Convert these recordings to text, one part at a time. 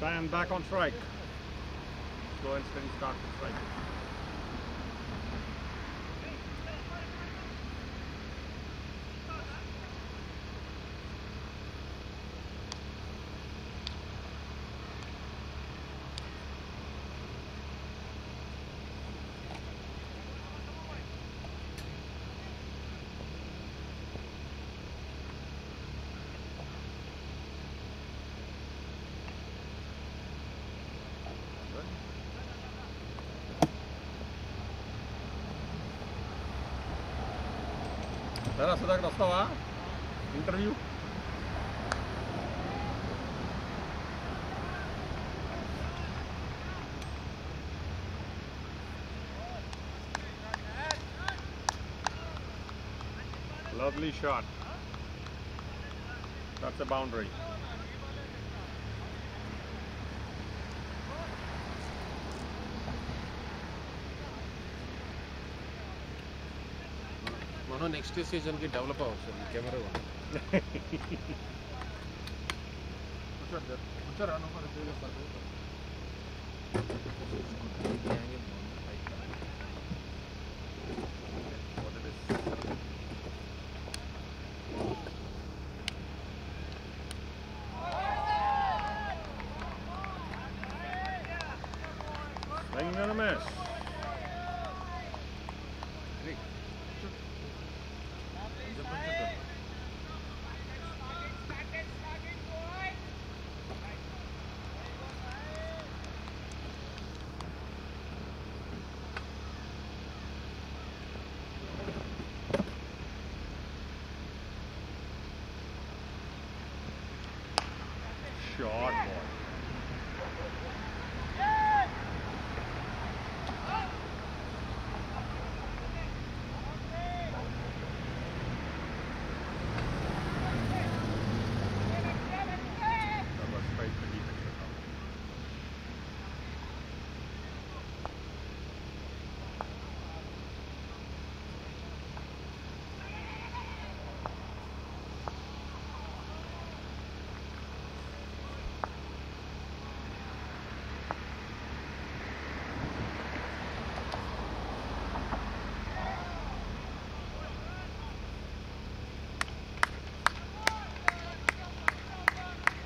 Cheyenne back on strike. Slow and steady start strike. Lovely shot. That's a boundary. మనం next సీజన్కి develop అవ్వచ్చు ఈ camera కూర్చోరా నువ్వు miss. Short ball. That was straight to deep into the top.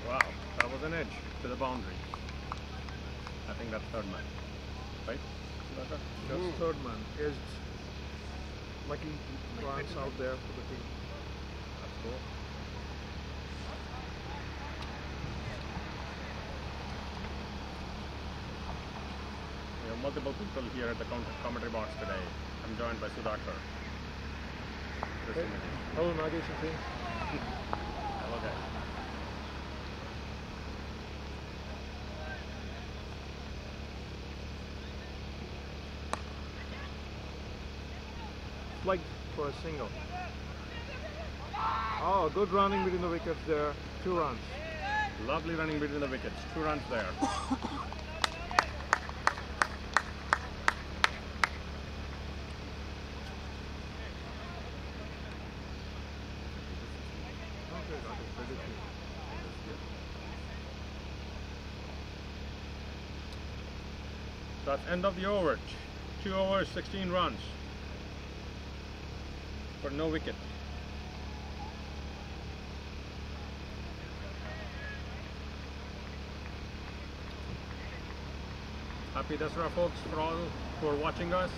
Wow, that an edge to the boundary. I think that's third man. Right? Sudhakar? Just hmm. third man, edged. Lucky runs out there for the team. That's cool. We have multiple people here at the com- commentary box today. I'm joined by Sudhakar. Chris Hello Nagesh and team. Hello guys. For a single. Oh, good running between the wickets there. Two runs. Lovely running between the wickets. Two runs there. Okay, got it. Very good. That's end of the over. Two overs, 16 runs for no wicket. Happy Dasra folks for all who are watching us.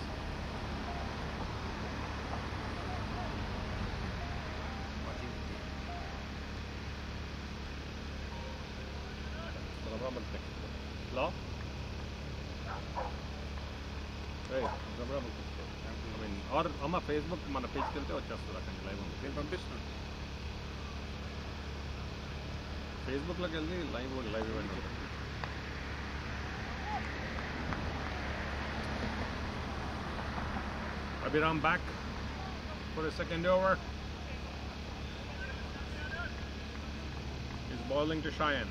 Law? Hey, I mean or అమ్మ Facebook మన పేజ్కి వెళ్తే వచ్చేస్తుంది అక్కడికి live ఉంది నేను పంపిస్తున్నాను ఫేస్బుక్లోకి వెళ్ళి లైవ్ లైవ్ ఇవ్వండి ఉంటుంది Abhiram back for the second over. He's bowling to Cheyenne.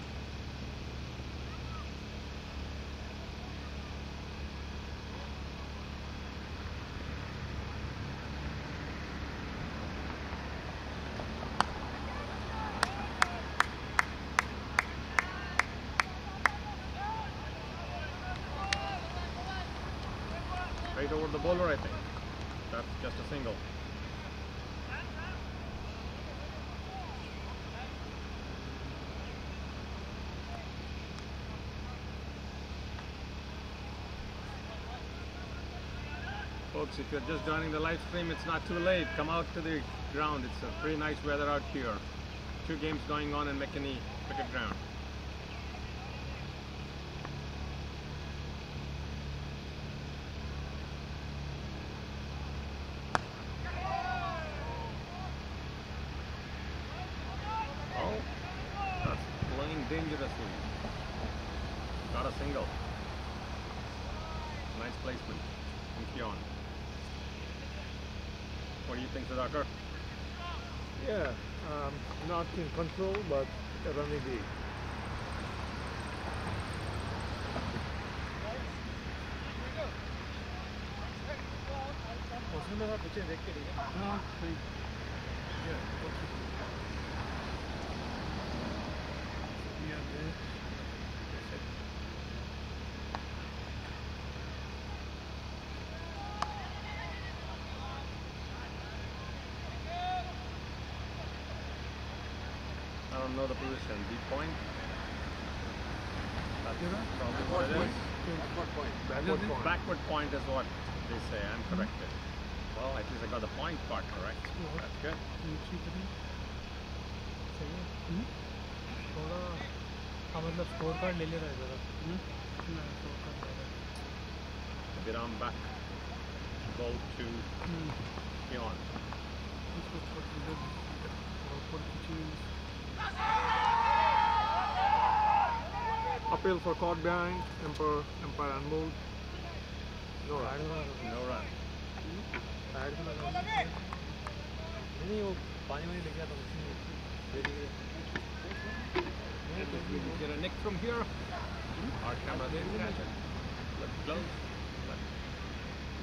Bowler, I think. That's just a single. Folks, if you're just joining the live stream, it's not too late. Come out to the ground. It's a pretty nice weather out here. Two games going on in McKinney Cricket Ground. Oh, that's playing dangerously. Got a single. Nice placement from Keon. What do you think, Sudhakar? Yeah, um, not in control, but a running lead. I don't know the position. Deep point? That's probably what it is. Backward point. Backward point is what they say. I'm corrected. Well, at least I got the point part correct. That's good. थोड़ा हाँ मतलब score card ले ले रहा है ज़रा score card ले रहा है Viram back. Ball to Keon. Appeal for caught behind, umpire, umpire unmoved. No side run. में No run. साइड में लगा नहीं वो पानी वानी लेके आता हूँ Did you get a nick from here? Our camera didn't catch it. Look close. But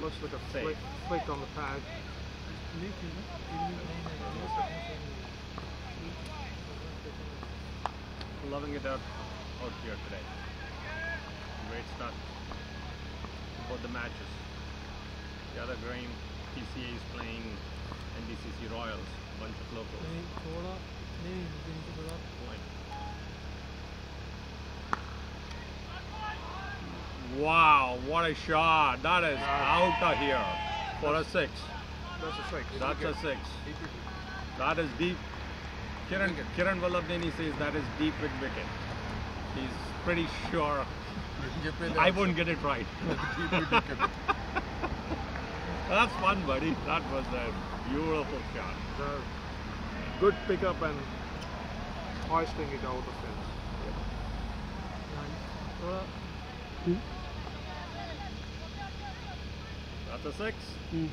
Looks like a Safe. flick, flick on the pad. loving it out out here today. Great start for the matches. The other game, PCA is playing NBCC Royals, a bunch of locals. Wow, what a shot. That is out of here for a six. That's a six. That's a six. That is deep. Kiran, Kiran Vallabhdeni says that is deep with wicket he's pretty sure I won't get it right. That's fun, buddy. That was a beautiful shot. Good pickup and hoisting it out of the fence. Nice. Mm. That's a six. Mm.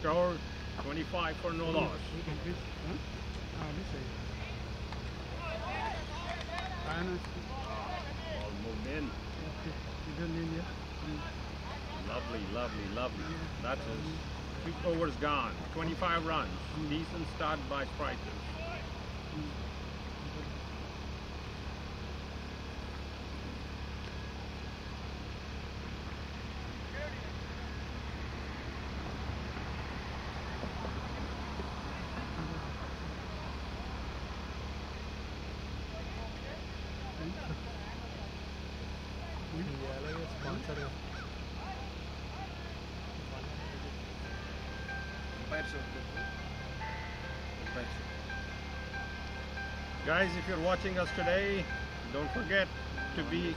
Score 25 for no loss. Mm in. Lovely, lovely, lovely. That's it. Two overs gone. 25 runs. Decent start by Sprite. Guys, if you're watching us today, don't forget to be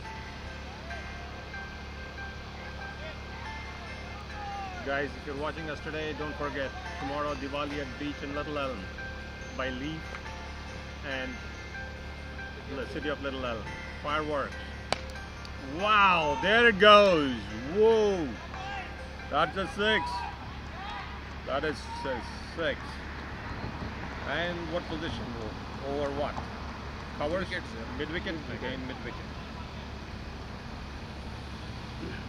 Guys, if you're watching us today, don't forget tomorrow Diwali at Beach in Little Elm by Leaf and the city of Little Elm. Fireworks. Wow, there it goes. Whoa. That's a six. That is a six. And what position? Over what? Covers? Mid wicket? Again, mid wicket.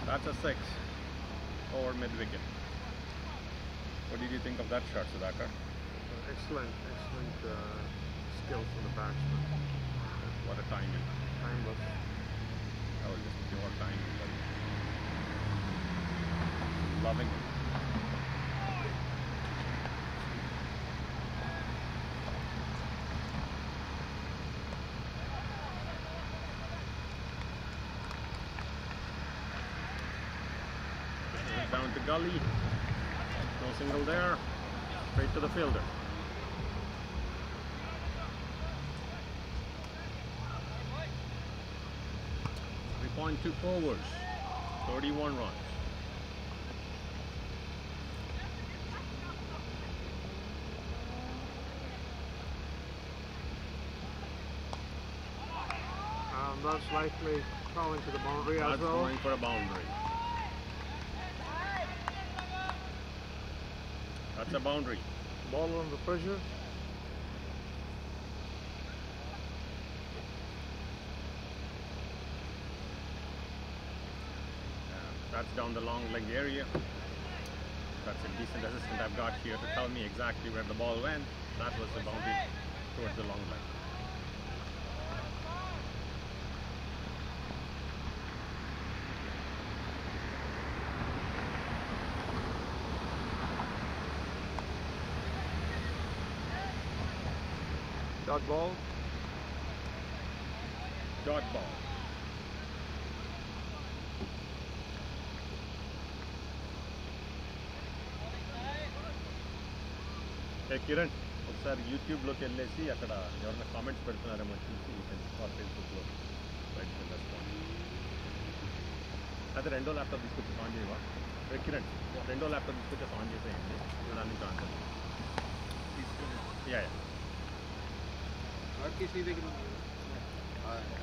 That's a six. Over mid wicket. What did you think of that shot, Sudhakar? Excellent, excellent uh, skill from the batsman. What a timing. Timeless. That was just pure timing. buddy. Loving it. To gully. No single there. Straight to the fielder. Three point two forwards. Thirty-one runs. Uh, and that's likely crawling to the boundary as That's well. going for a boundary. That's a boundary. Ball under pressure. Uh, that's down the long leg area. That's a decent assistant I've got here to tell me exactly where the ball went. That was the boundary towards the long leg. Dot ball. Dot ball. ఏ కిరణ్ ఒకసారి యూట్యూబ్లోకి వెళ్ళేసి అక్కడ ఎవరైనా comments పెడుతున్నారేమో చూసి are ఫేస్బుక్లో right respond అయితే రెండో laptop తీసుకొచ్చి ఆన్ చేయవా ఏ కిరణ్ రెండో ల్యాప్టాప్ తీసుకొచ్చి ఆన్ చేసేయండి చూడడానికి answer yeah yeah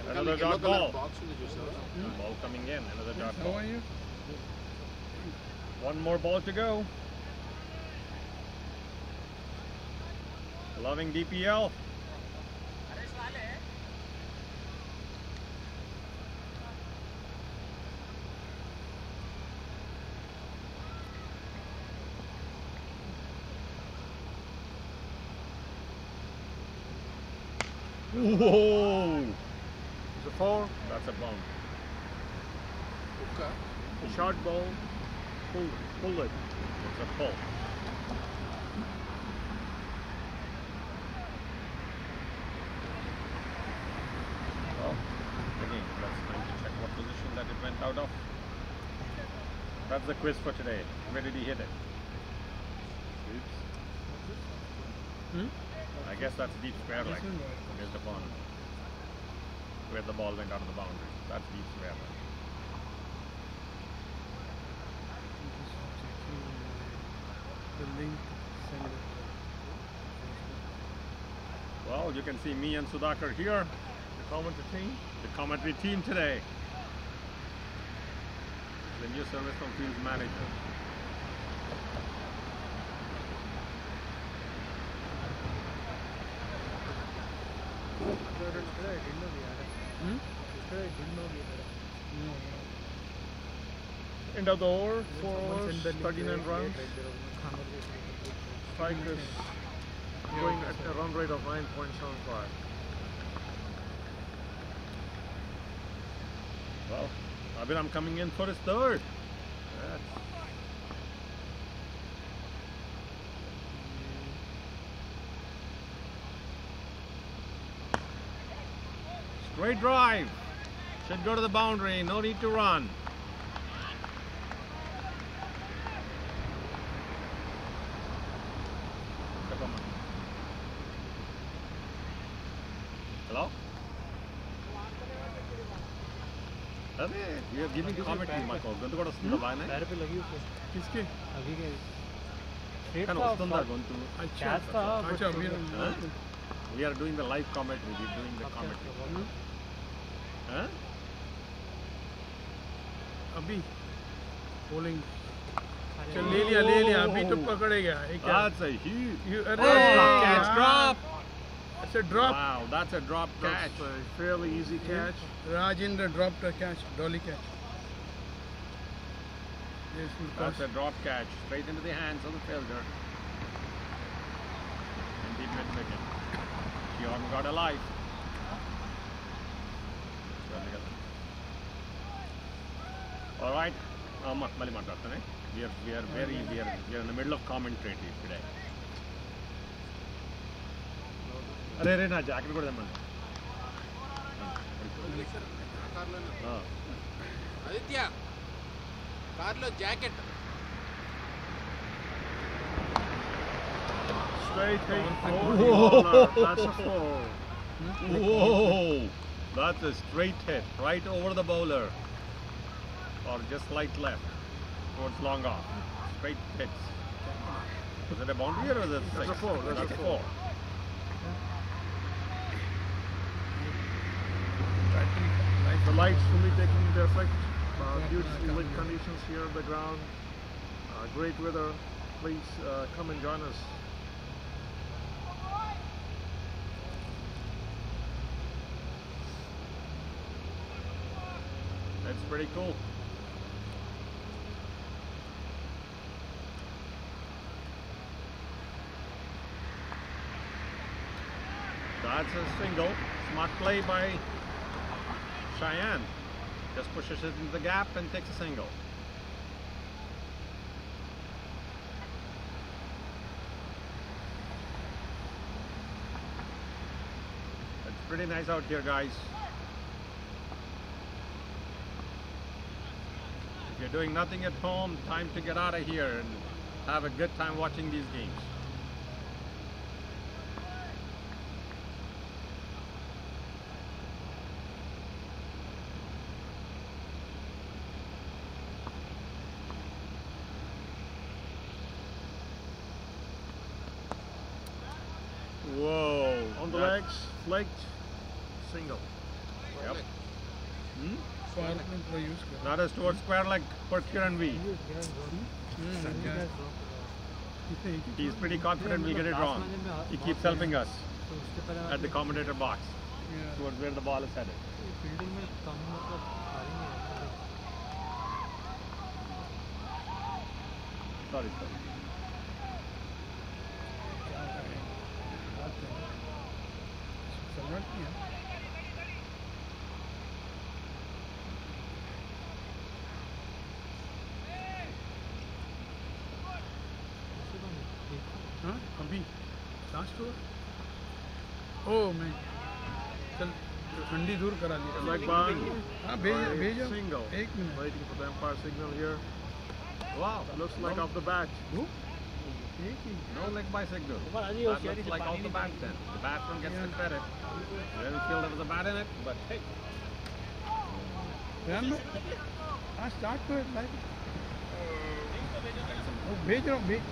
Another dark ball. Hmm? Ball coming in. Another dark ball. How are you? One more ball to go. Loving DPL. Whoa! It's a four. That's a ball. Okay. A short ball. Pull, pull it. It's a pull. Well, again, to check what position that it went out of. That's the quiz for today. Where did he hit it? Guess that's deep square leg. Based upon where the ball went out of the boundary. That's deep square leg. Well, you can see me and Sudhakar here, the commentary team, the commentary team today. The new service from Field Manager. Hmm? No. End of the over, four overs, the link 39 right- runs. right there on the conversation. Strike is going at a run rate of 9.75. Well, I bet I'm coming in for his third. That's Straight drive. Should go to the boundary. No need to run. Hello? అదే you're giving commentary మాకు గొంతు కూడా వస్తుందా బాగానే पैर पे लगी उसको किसके अभी के स्ट्रेट కానీ था వస్తుందా గొంతు कैच था but अच्छा, अभी Huh? We are doing the live commentary. We're doing the Okay, commentary. okay. Huh? अभी bowling अरे चल ले लिया ले लिया अभी तो पकड़ेगा ये क्या That's a huge. You- Oh, अरे catch यार, drop. It's a drop. Wow, that's a drop catch. That's a fairly easy catch. Rajendra dropped a catch, dolly catch. This will That's cost. a drop catch straight into the hands of the fielder. And deep mid wicket. Bjorn got a All right, um, we are we are very we are we are in the middle of commentary today. అరే రే నా jacket కూడా తెమ్మండి ఆదిత్య కార్లో jacket। Straight hit. Oh, Whoa, That's a straight hit right over the bowler. Or just slight left towards long off. Straight hits. Was it a boundary or was it That's six? a four, that's a four. The lights fully taking into effect. Uh, beautiful conditions here on the ground. Uh, great weather. Please uh, come and join us. That's pretty cool. That's a single. Smart play by Cheyenne. Just pushes it into the gap and takes a single. It's pretty nice out here, guys. If you're doing nothing at home, time to get out of here and have a good time watching these games. Whoa. On the that- legged single. Yep. Hmm? That is towards square leg for Kiran V. He is pretty confident we'll get it wrong. He keeps helping us at the commentator box towards where the ball is headed. Sorry, sorry. ठंडी दूर करा ली Leg by. हाँ भेज by भेजो Single. एक minute Waiting for the umpire signal here. Wow. Looks like off the bat. एक ही No leg by signal. That looks like off the bat then. The batsman gets the credit. Didn't feel there was a bat in it, but hey. ध्यान में हाँ start करो like वो भेज रहा हूँ भेज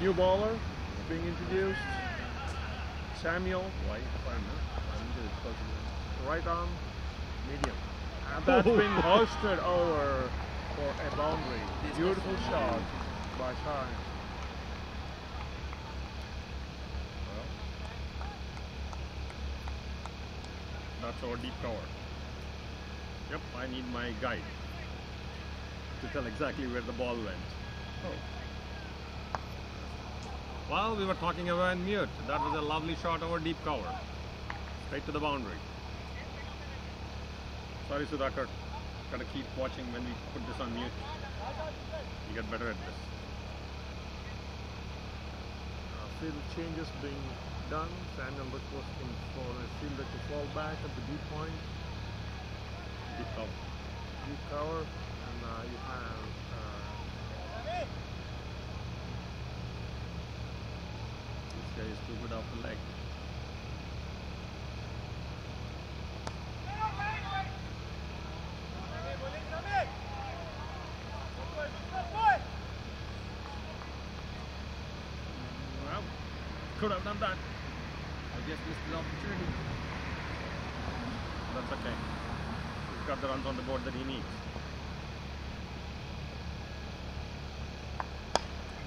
new bowler being introduced. Samuel, not? right arm, medium. And that's oh. being hoisted over for a boundary. Beautiful shot by Shine. That's our deep cover. Yep, I need my guide to tell exactly where the ball went. Oh. Well, we were talking about mute. That was a lovely shot over deep cover. Straight to the boundary. Sorry, Sudhakar. Gotta keep watching when we put this on mute. You get better at this. Uh, field changes being done. Samuel requesting for a fielder to fall back at the deep point, Deep cover. deep cover, and uh, you have uh, This guy is too good the leg. Well, could have done that. I just missed the opportunity. That's okay. He's got the runs on the board that he needs.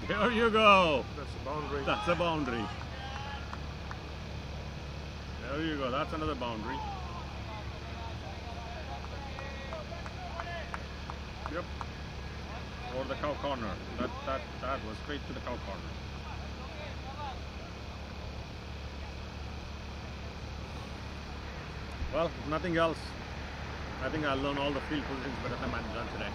There you go. that's a boundary. That's a boundary. There you go. That's another boundary. Yep. Or the cow corner. That that that was straight to the cow corner. Well, if nothing else. I think I'll learn all the field positions better than I've done today.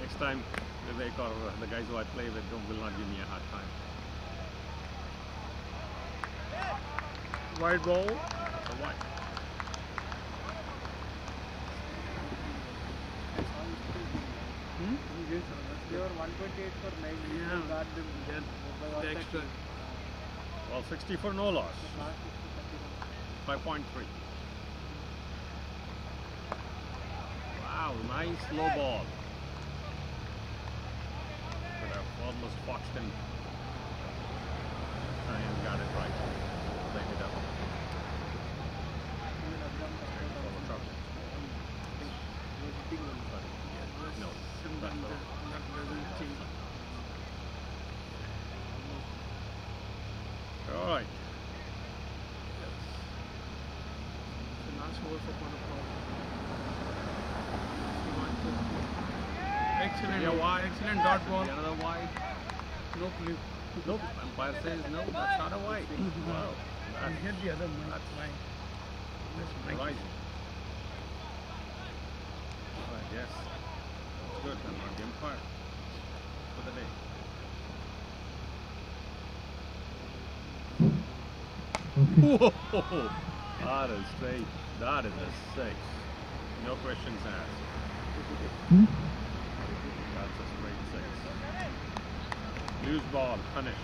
Next time, Vivek or the guys who I play with don't will not give me a hard time. Wide ball. So what? Hmm? They were 128 for 9. Yeah. got them. Then the extra. Well, 60 for no loss. Last is to 31. 5.3. Wow, nice low ball. Could have almost foxed him. And got it right. Played it up. Even Afghan was of of trouble. He was hitting them. But no, that luck doesn't. All right. The last over for Ponapur. Excellent, Yeah, wide. excellent dot ball. Another wide. Nope. Umpire says no, that's not a white. wow. And hit the other one. that's line. That's right. Rising. Right, yes. That's good. I'm on the umpire for the day. Whoa! That is safe. That is a six. No questions asked. Hmm? That's a straight six. Loose ball, punished.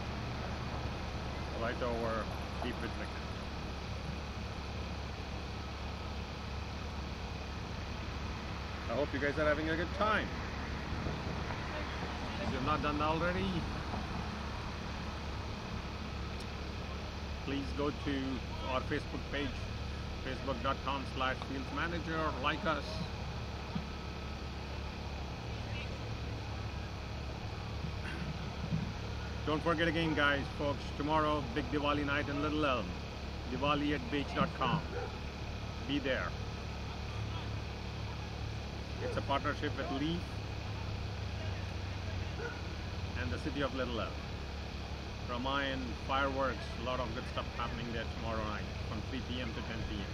Right over, keep it wicket. I hope you guys are having a good time. If you've not done that already, please go to our Facebook page, facebook.com slash fields manager, like us. Don't forget again, guys, folks, tomorrow, big Diwali night in Little Elm. Diwali at beach.com. Be there. It's a partnership with Leaf and the city of Little Elm. Ramayan, fireworks, a lot of good stuff happening there tomorrow night from 3 p.m. to 10 p.m.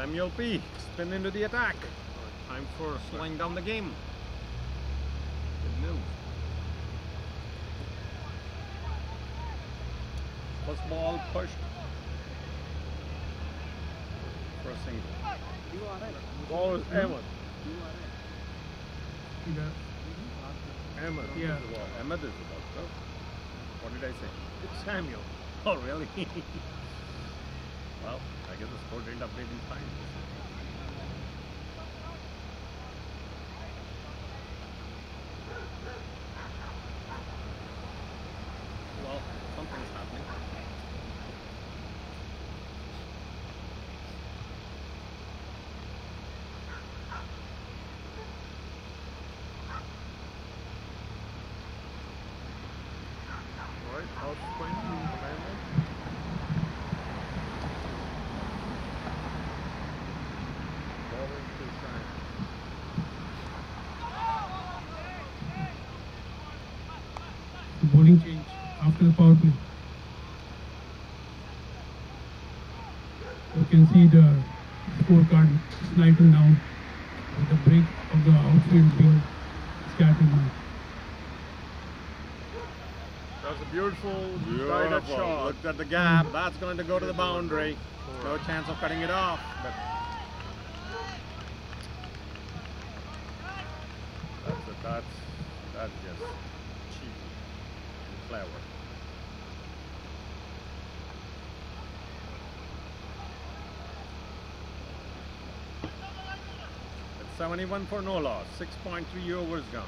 Samuel P. Spin into the attack. Time for slowing down the game. Good move. First ball pushed for a single. You are right. Ball is Ahmed. You are right. The, Ahmed. Yeah. is the ball. Ahmed is about to. What did I say? It's Samuel. Oh, really? well, guess the didn't update in time. Well, something's happening. Right, out swing from Ahmed. To the play. You can see the scorecard sliding down with the break of the outfield being scattered now. That's a beautiful, guided Beautiful. shot. Looked at the gap. That's going to go to the boundary. No chance of cutting it off. But that's a, that's that's just cheap and clever. It's 71 for no loss. 6.3 overs gone.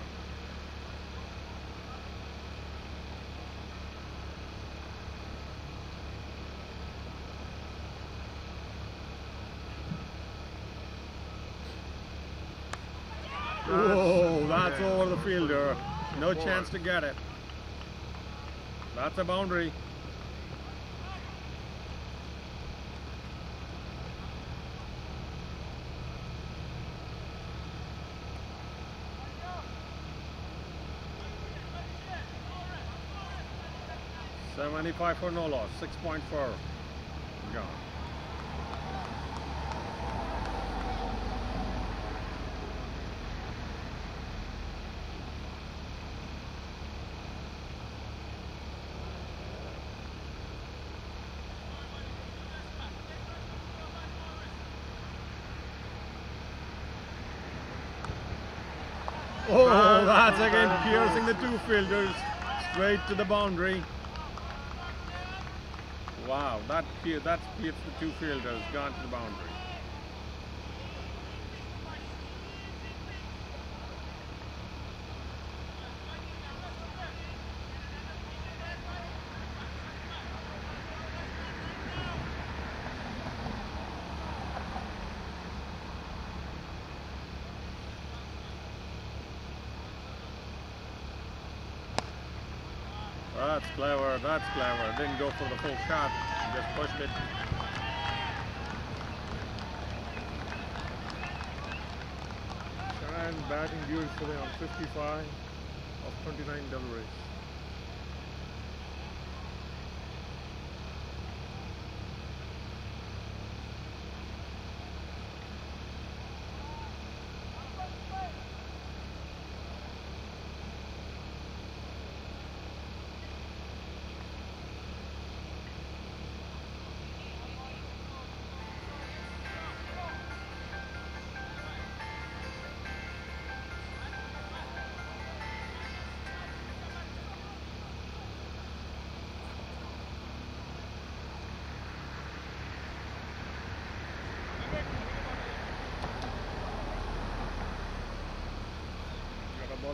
Oh, that's over the fielder. No chance to get it. That's a boundary. Seventy-five for no loss. Six point four gone. Oh, that's again piercing the two fielders straight to the boundary. Wow, that that's pierced the two fielders, gone to the boundary. That's clever, that's clever. Didn't go for the full shot, just pushed it. And batting beautifully on 55 of 29 double race.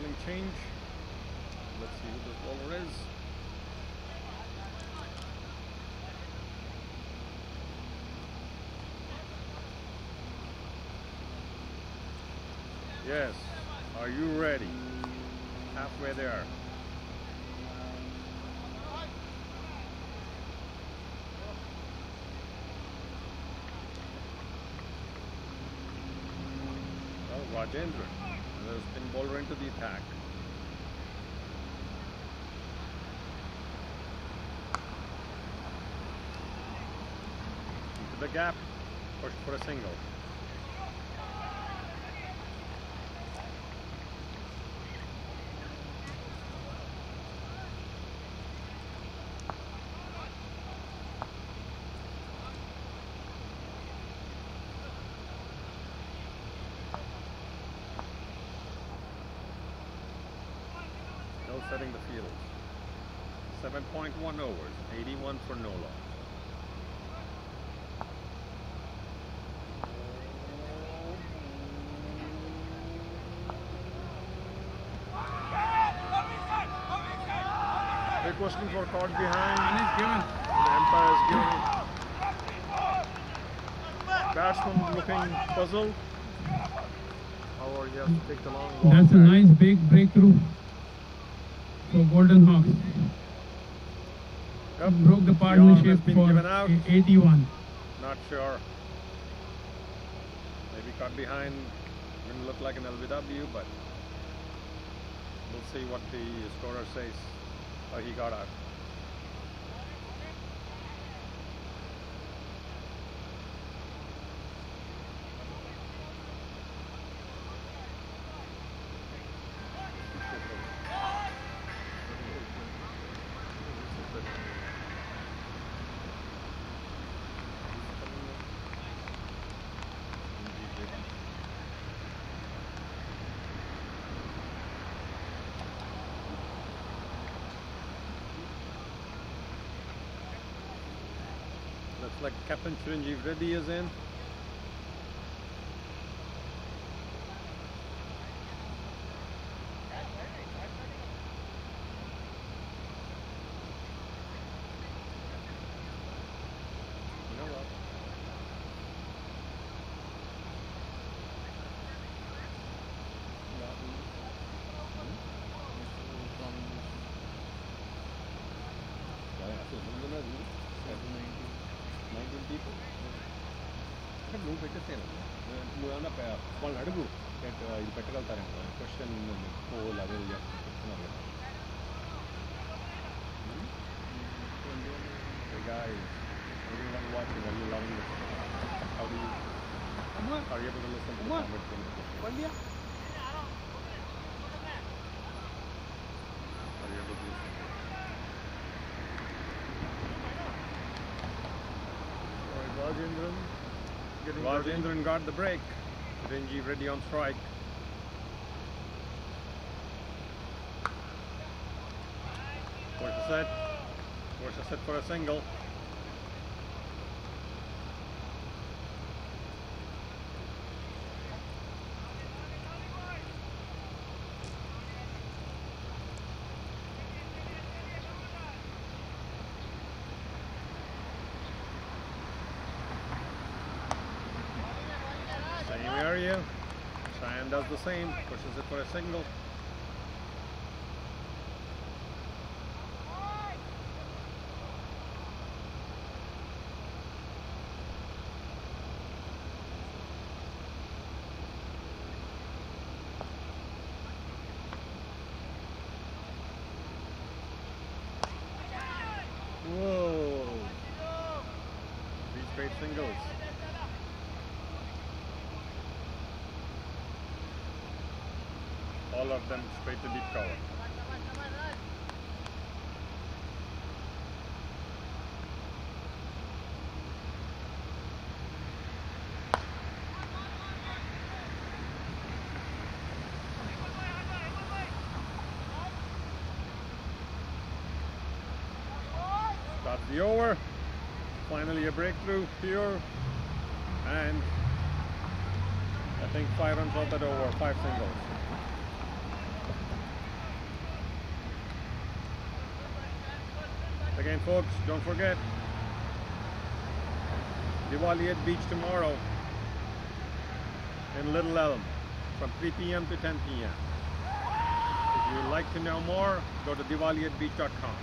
Got a bowling change. Let's see who this bowler is. Yes. Are you ready? Halfway there. Oh, Rajendran, into the attack. Into the gap, pushed for a single. Still setting the field. 7.1 overs, 81 for no loss. Requesting for caught behind. And it's given. The umpire is giving. Batsman looking puzzled. However, he has to take the long walk. That's a nice big breakthrough for Golden Hawks. Yep. Broke the partnership been for given out. 81. Not sure. Maybe caught behind. Didn't look like an LBW, but we'll see what the scorer says. Oh, he like Captain Chiranjeev Reddy is in. నువ్వు పెట్టేసాను నువ్వు ఏమన్నా పె- వాళ్ళని అడుగు at- ఇది పెట్టగలుగుతారేమో question pole అదే ఇది చేస్తున్నారు, చెప్తున్నారు కదా Hey guys, everyone watching, are you loving this? How do you, are you able to listen to the comments in the question? Are you able to listen? Alright, Rajendran getting ready. Rajendran got the break. Ranjiv ready on strike. Where's the set? Where's the set for a single? Same area. Cheyenne does the same. Pushes it for a single. Whoa! Three straight singles. All of them straight to deep cover. Starts the over. Finally a breakthrough here. And I think five runs off that over, five singles. Again, folks, don't forget Diwali at Beach tomorrow in Little Elm from 3 p.m. to 10 p.m. If you'd like to know more, go to diwaliatbeach.com.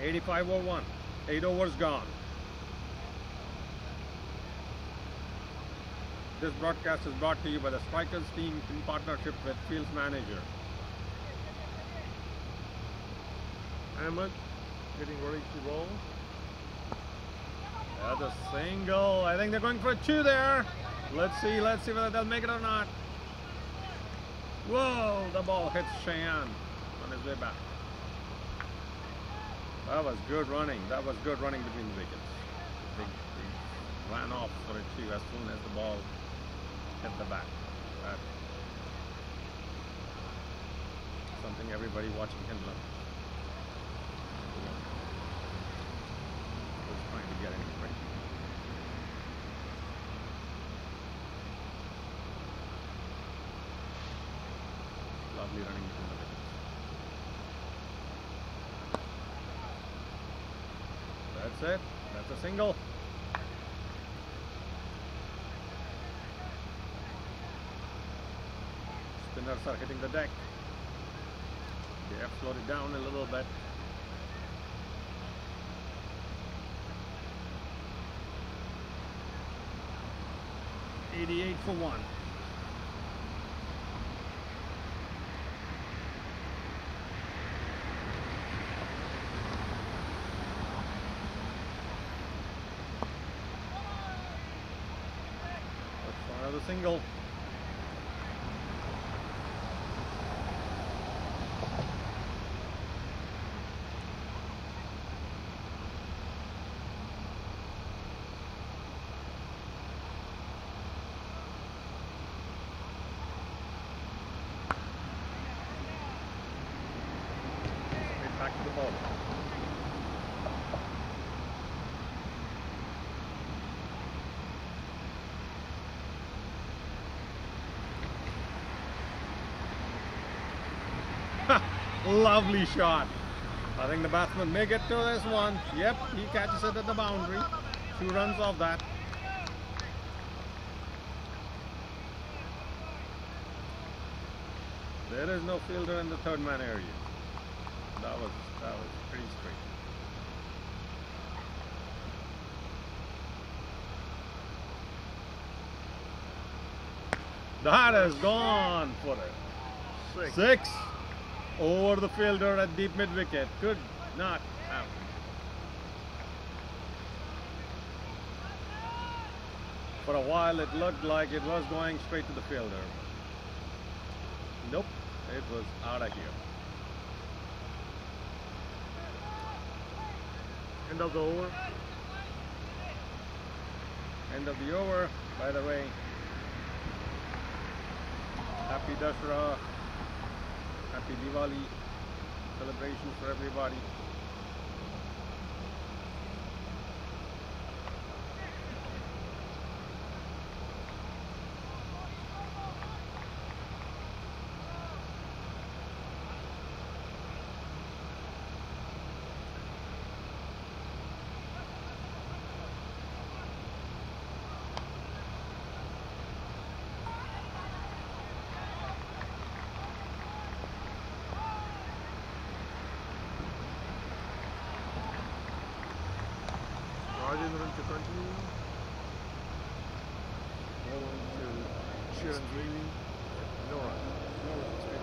Eighty-five oh one. Eight overs gone. This broadcast is brought to you by the Strikers team in partnership with Fields Manager. Ahmed getting ready to roll. That's a single. I think they're going for a two there. Let's see, let's see whether they'll make it or not. Whoa, the ball hits Cheyenne on his way back. That was good running. That was good running between the wickets. They, they ran off for a two as soon as the ball hit the back. That's something everybody watching can learn. Was trying to get any break. Lovely running between the wickets. That's it. That's a single. Spinners are hitting the deck. They have slowed it down a little bit. Eighty-eight for one. Single. Lovely shot. I think the batsman may get to this one. Yep, he catches it at the boundary. Two runs off that. There is no fielder in the third man area. That was that was pretty straight. That has gone for it. Six. Six over the fielder at deep mid wicket. Could not have. For a while it looked like it was going straight to the fielder. Nope, it was out of here. End of the over. End of the over, by the way. Happy Dashra. Happy Diwali celebration for everybody. Rajendran to continue. Chiranjeevi. No run. No. Straight.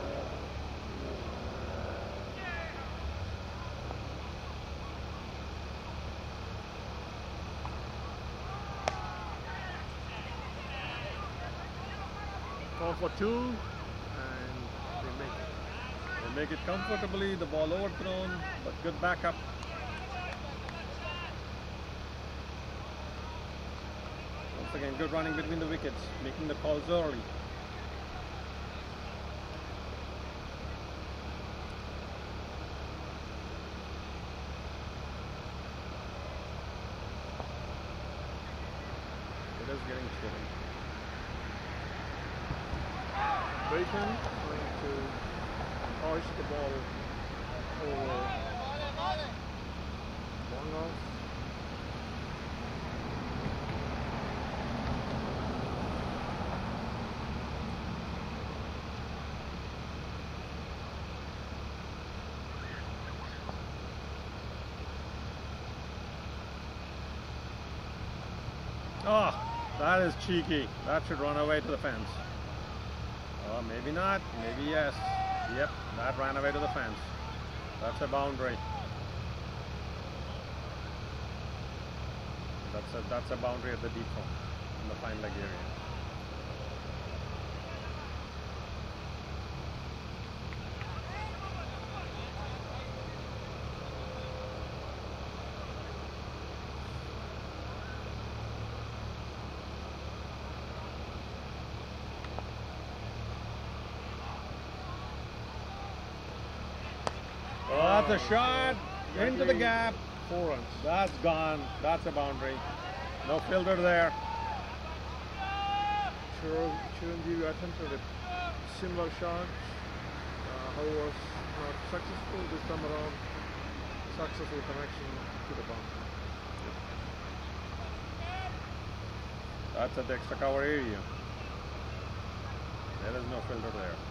Call for two, and they make it. They make it comfortably, the ball overthrown, but good backup. Again, good running between the wickets, making the calls early. It is getting chilly. Bacon trying to polish the ball over long off. Oh, that is cheeky. That should run away to the fence. Oh, maybe not. Maybe yes. Yep, that ran away to the fence. That's a boundary. That's a that's a boundary at the deep home, in the fine leg area. A shot into the gap. Four runs. That's gone. That's a boundary. No fielder there. Chiran- Chiranjeevi attempted a similar shot. Uh, however, was not successful this time around. Successful connection to the boundary. That's at the extra cover area. There is no fielder there.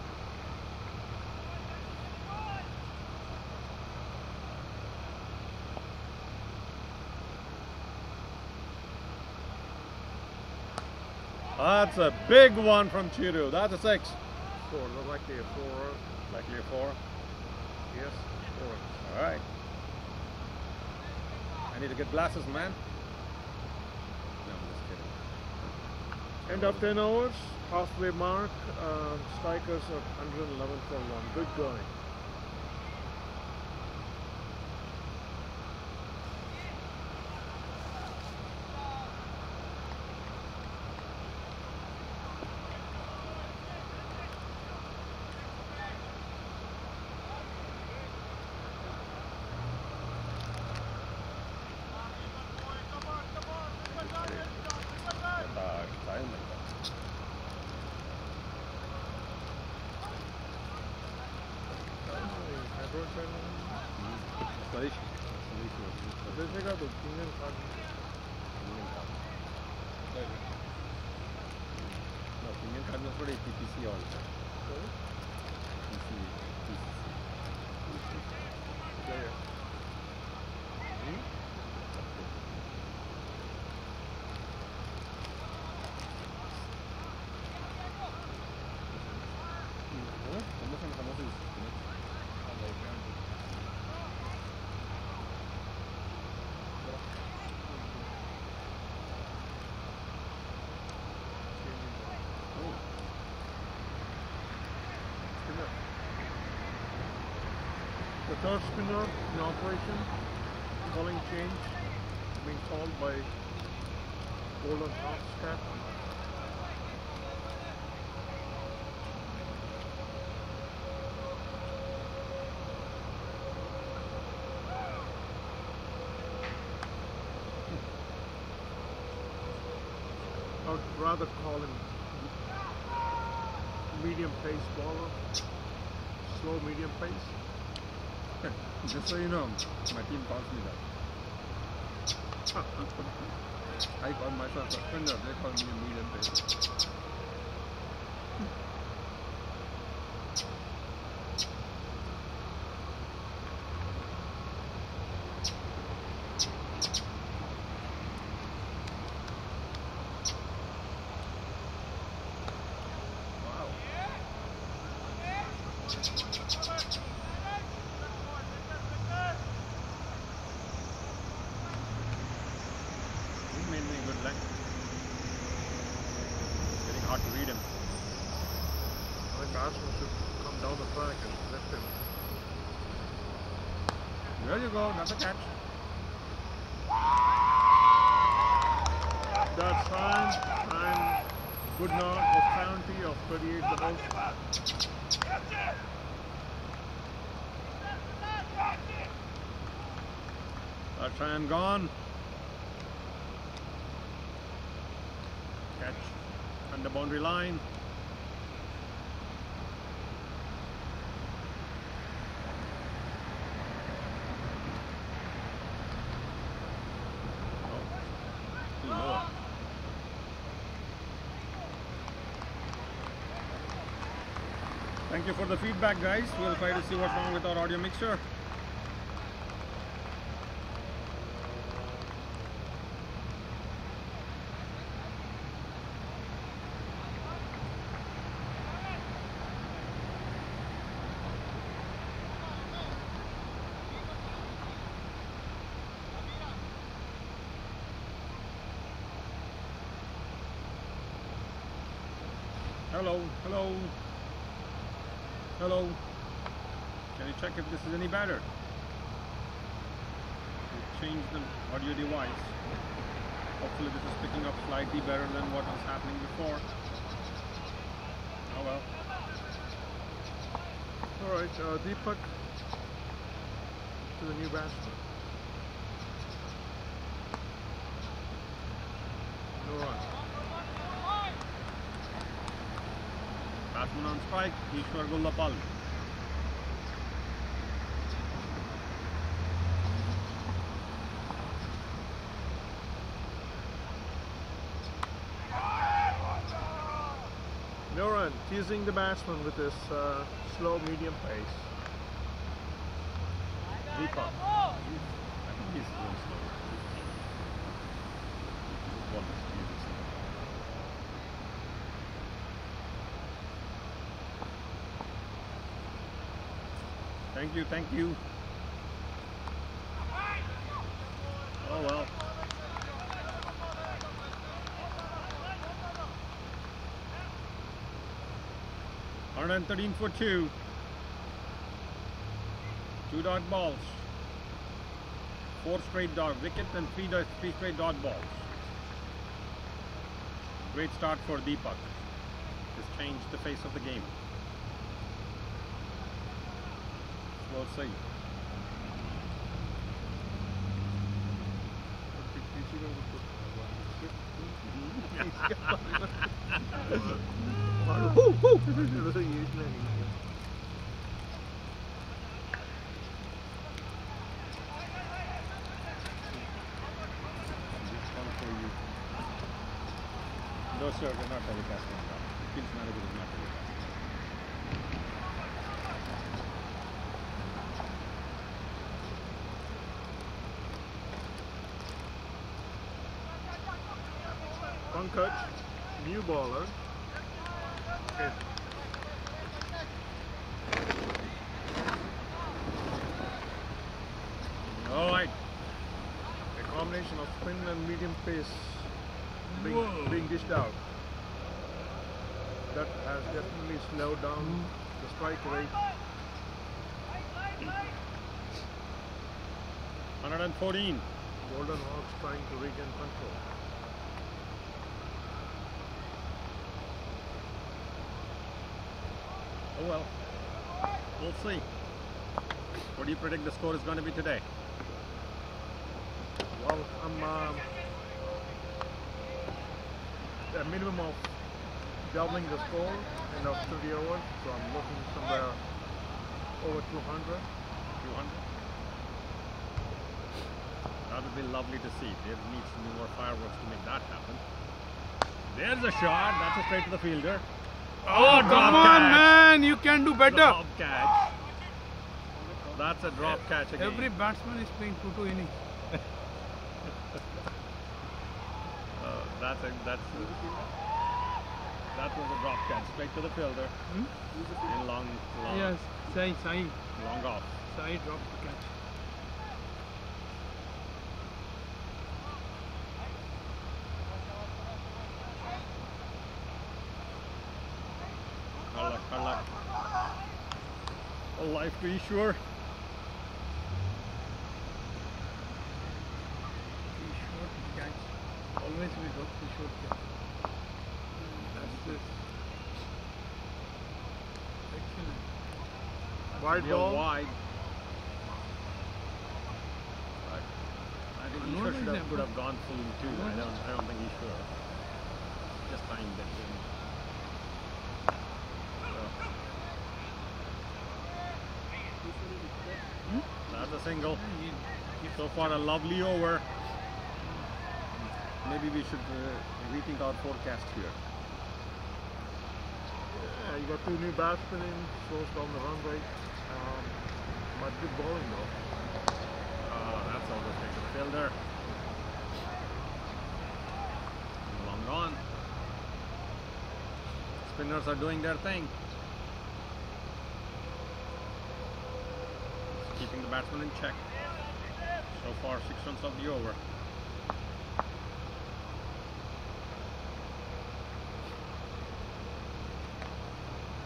That's a big one from Chiru. That's a six. Four, likely a four. Likely a four. Yes, four. All right. I need to get glasses, man. No, I'm just kidding. End of 10 hours, halfway mark. Um, strikers at 111 for one. Good going. Third spinner in operation, calling change, being called by Golden Hofstad. I would rather call him medium pace bowler, slow medium pace. Just so you know, my team calls me that. I call myself a spinner, they call me a medium pace. Wow. He made me a good leg. It's getting hard to read him. I think batsman should come down the track and lift him. You go, another catch. That time, and good knock of 70 of 38 the most. That try gone. Catch under boundary line. You for the feedback, guys. We'll try to see what's wrong with our audio mixer. Hello, hello, hello. Can you check if this is any better? We changed the audio device. Hopefully this is up slightly better than what was happening before. Oh well. Alright, uh, Deepak to the new batsman. No run. Batsman on strike, Ishwar Gullapal. No the batsman with his uh, slow medium pace. Deepak. I. This. Thank you, thank you. 113 for two. Two dot balls. Four straight dot wickets and three, dot, three straight dot balls. Great start for Deepak. Has changed the face of the game. Slow side. Woo! До сьогодні наша лікарська. Кінць треба буде зняти лікарську. One coach, new baller. And medium pace being, being dished out. That has definitely slowed down the strike rate. 114. Golden Hawks trying to regain control. Oh well. We'll see. What do you predict the score is going to be today? Well, I'm um, a minimum of doubling the score in of 30 overs, so I'm looking somewhere over 200. 200. That would be lovely to see. There needs to be more fireworks to make that happen. There's a shot. That's a straight to the fielder. Oh, oh drop Come on, catch. man! You can do better. Drop catch. That's a drop catch again. Every batsman is playing two two innings. That's a, that was a drop catch straight to the fielder hmm? in long long Yes, Sai, Sai, long off. Sai dropped the catch. Hard luck, hard luck. A life to Ishwar. He short catch. Always we drop the short catch. That's this. Excellent. Wide Real ball. wide. I think no, should have, could have gone full too. I don't I don't think Ishwar just timed it. in. So. That's a single. He- he- So far, a lovely over. Maybe we should uh, rethink our forecast here. Yeah, you got two new batsmen in, slows down the run rate. Um, good bowling though. Oh, that's all the to the fielder. Long gone. Spinners are doing their thing. Keeping the batsman in check. So far, six runs of the over.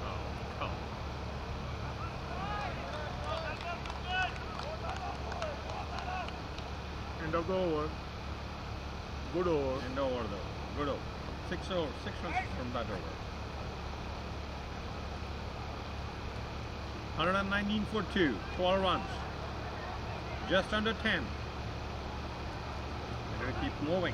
Oh, come. The over. Good over. End over though. Good over. Six over. Six runs from that over. 119 for two. 12 runs. Just under 10. They're going to keep moving.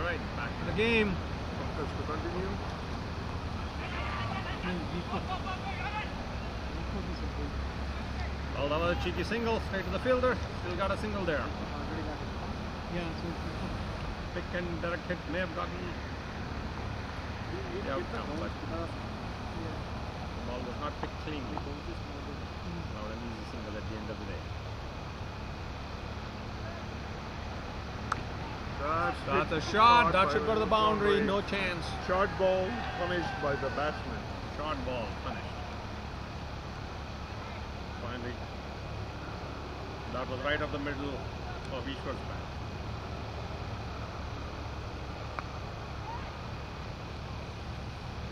All right, back to the game. Well, that was a cheeky single, straight to the fielder. Still got a single there. Yeah, Pick and direct hit may have gotten outcome, but the ball was not picked cleanly. Not an easy single at the end of the day. That's, That's a shot. That should go to the boundary. No chance. Short ball punished by the batsman. Short ball punished. Finally, that was right up the middle of Ishwar's bat.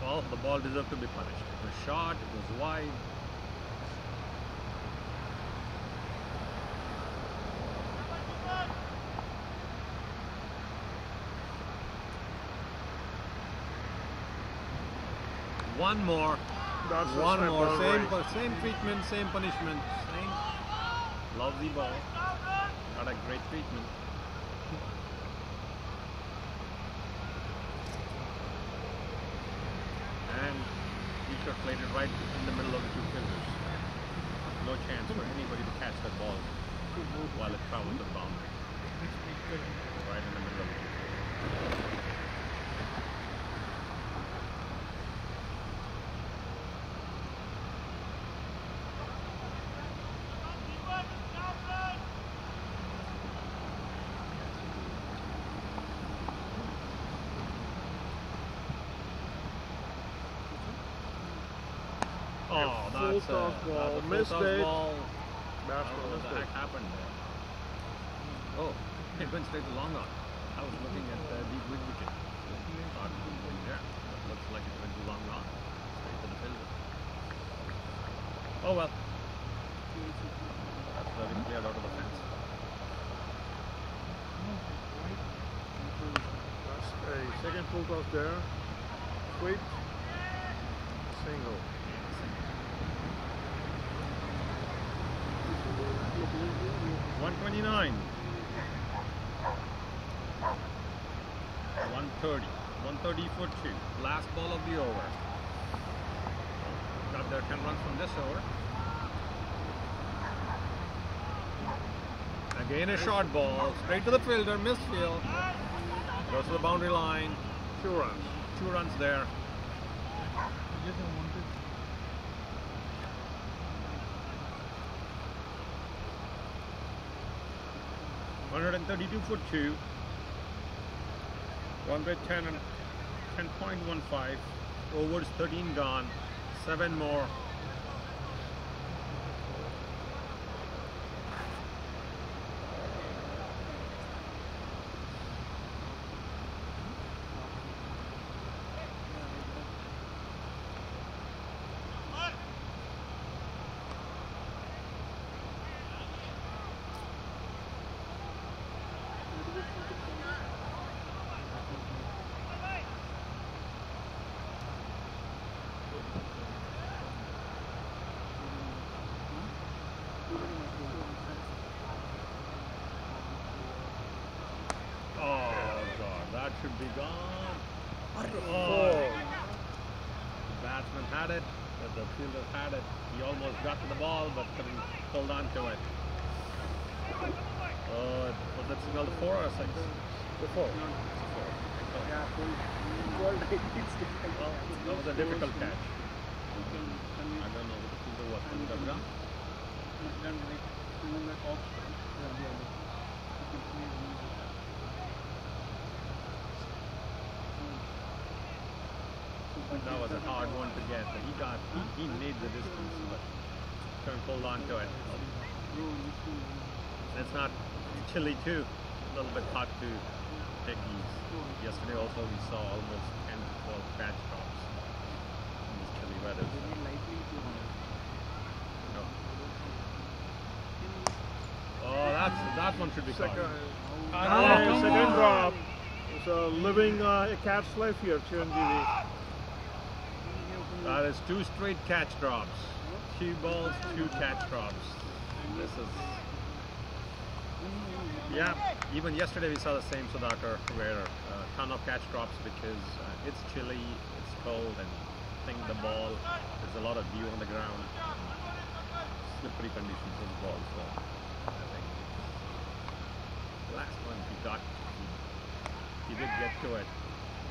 Well, the ball deserved to be punished. It was short, it was wide. One more. That's One more. Same, same treatment, same punishment. Same. Lovely ball. Got a great treatment. And he have played it right in the middle of the two fielders. No chance for anybody to catch that ball while it travels to the boundary. Right in the middle of it. Oh, full full Missed toss it. ball. I That's don't know what what the heck happened there. Oh, it went straight to long on. I was looking at the deep mid wicket. Thought, yeah, that looks like it went to long on. Straight to the fielder. Oh well. That's uh, been cleared out of the fence. That's a second full toss there. Sweep. Single. 130. 130 for two. Last ball of the over. Got their 10 runs from this over. Again a short ball. Straight to the fielder. Missed field. Goes to the boundary line. Two runs. Two runs there. Hundred and thirty-two for two. One hundred ten and ten point one five. Overs thirteen gone. Seven more. Oh god, that gone. Oh. The batsman had it, but the fielder had it. He almost got to the ball, but couldn't hold on to it. Oh, was that signal to four or six? The four. Yeah, full. Ball it's difficult. Well, that was a difficult catch. I don't know what the fielder was. Could it have gone? Done right. Even off. Yeah, the other. You can play it easy. That was a hard one to get. But he got, he, he made the distance, but couldn't hold on to it. One. It's not chilly too. A little bit hot too. take. Yesterday also we saw almost 10 to 12 patch drops in this chilly weather. Very lightly to No. Oh, that's that one should be caught. Second. Oh, second drop. It's a living uh, cat's life here, Chiranjeevi. That is two straight catch drops. Two balls, two catch drops. This is. Yeah, even yesterday we saw the same Sudhakar where a ton of catch drops because uh, it's chilly, it's cold, and I think the ball, there's a lot of dew on the ground. Slippery conditions of the ball, so I think the last one he got, he, he did get to it.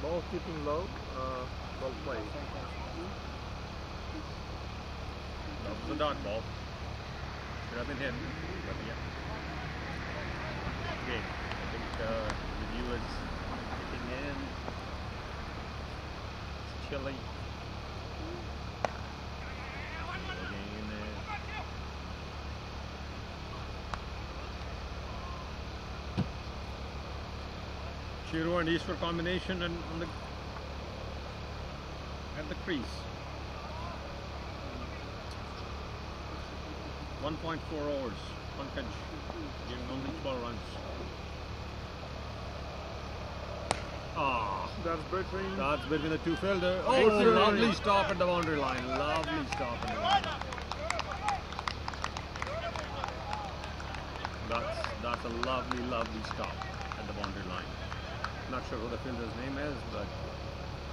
Ball keeping low. Uh, well played. That was a dot ball. Should have been hit, but yeah. Okay, I think uh, the view is kicking in. It's chilly. Chiru and Ishwar combination and on the the crease. 1.4 overs, Pankaj giving only 12 runs. Ah, That's between. That's between the two fielders. Oh, Excellent. lovely stop at the boundary line. Lovely stop at the line. That's that's a lovely, lovely stop at the boundary line. Not sure who the fielder's name is, but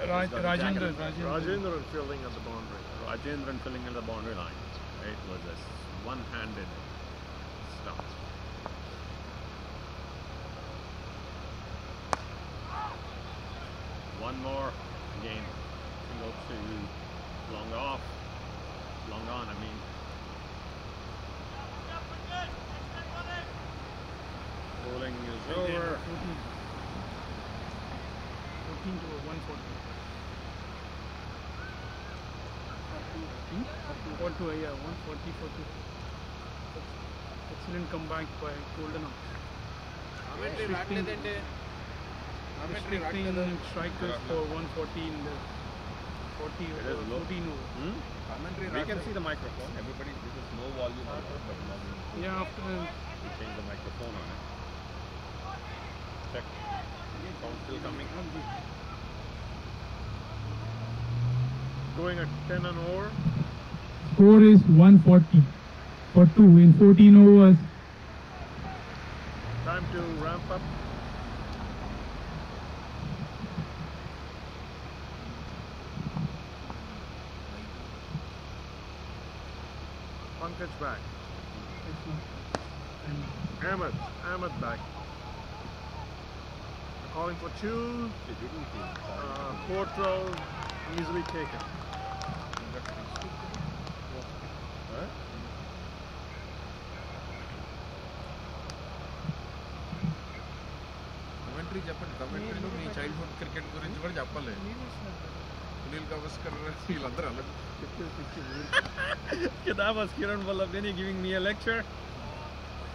Raj, got a Rajendra. Rajendra. Rajendran fielding at the boundary. Rajendran filling in the boundary line. It was a one-handed stop. One more game. Go to long off. Long on, I mean. Bowling is over. 14. 14 to 140. Hmm? What to, yeah, 140 for two. Excellent comeback by Golden Hawks. Restricting, restricting strikers for 140 in the 40 It is over, low. 14 over. Hmm? We can see the microphone. Everybody, this is low volume, but now we Yeah, after we change the microphone on it. Check. Sound still coming. Going at 10 and over. Score is 140 for 2 in 14 overs. Time to ramp up. Pankaj back. Ahmed. Ahmed back. Calling for two. Uh, four throw easily taken. Sunil Gavaskar వీళ్ళందరూ అలా that was Kiran Vallabhini giving me a lecture.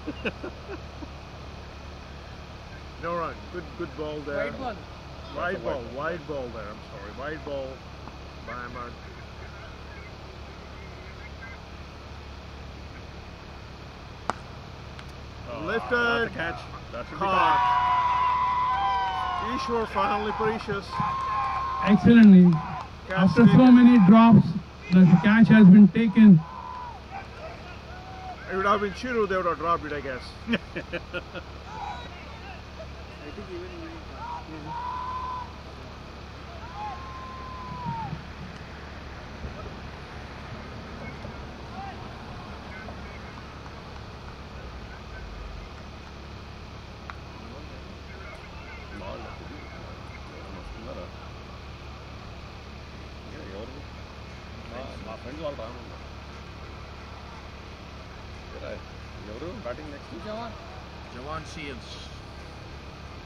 No run. Good good ball there. White ball. Wide ball. Wide ball there. I'm sorry. Wide ball by Ahmed. Oh, Lifted. That's a catch. That should be Caught. caught. Ishwar finally precious. Excellently. After so many drops, the catch has been taken. It would have been Chiru, they would have dropped it, I guess. I Shields.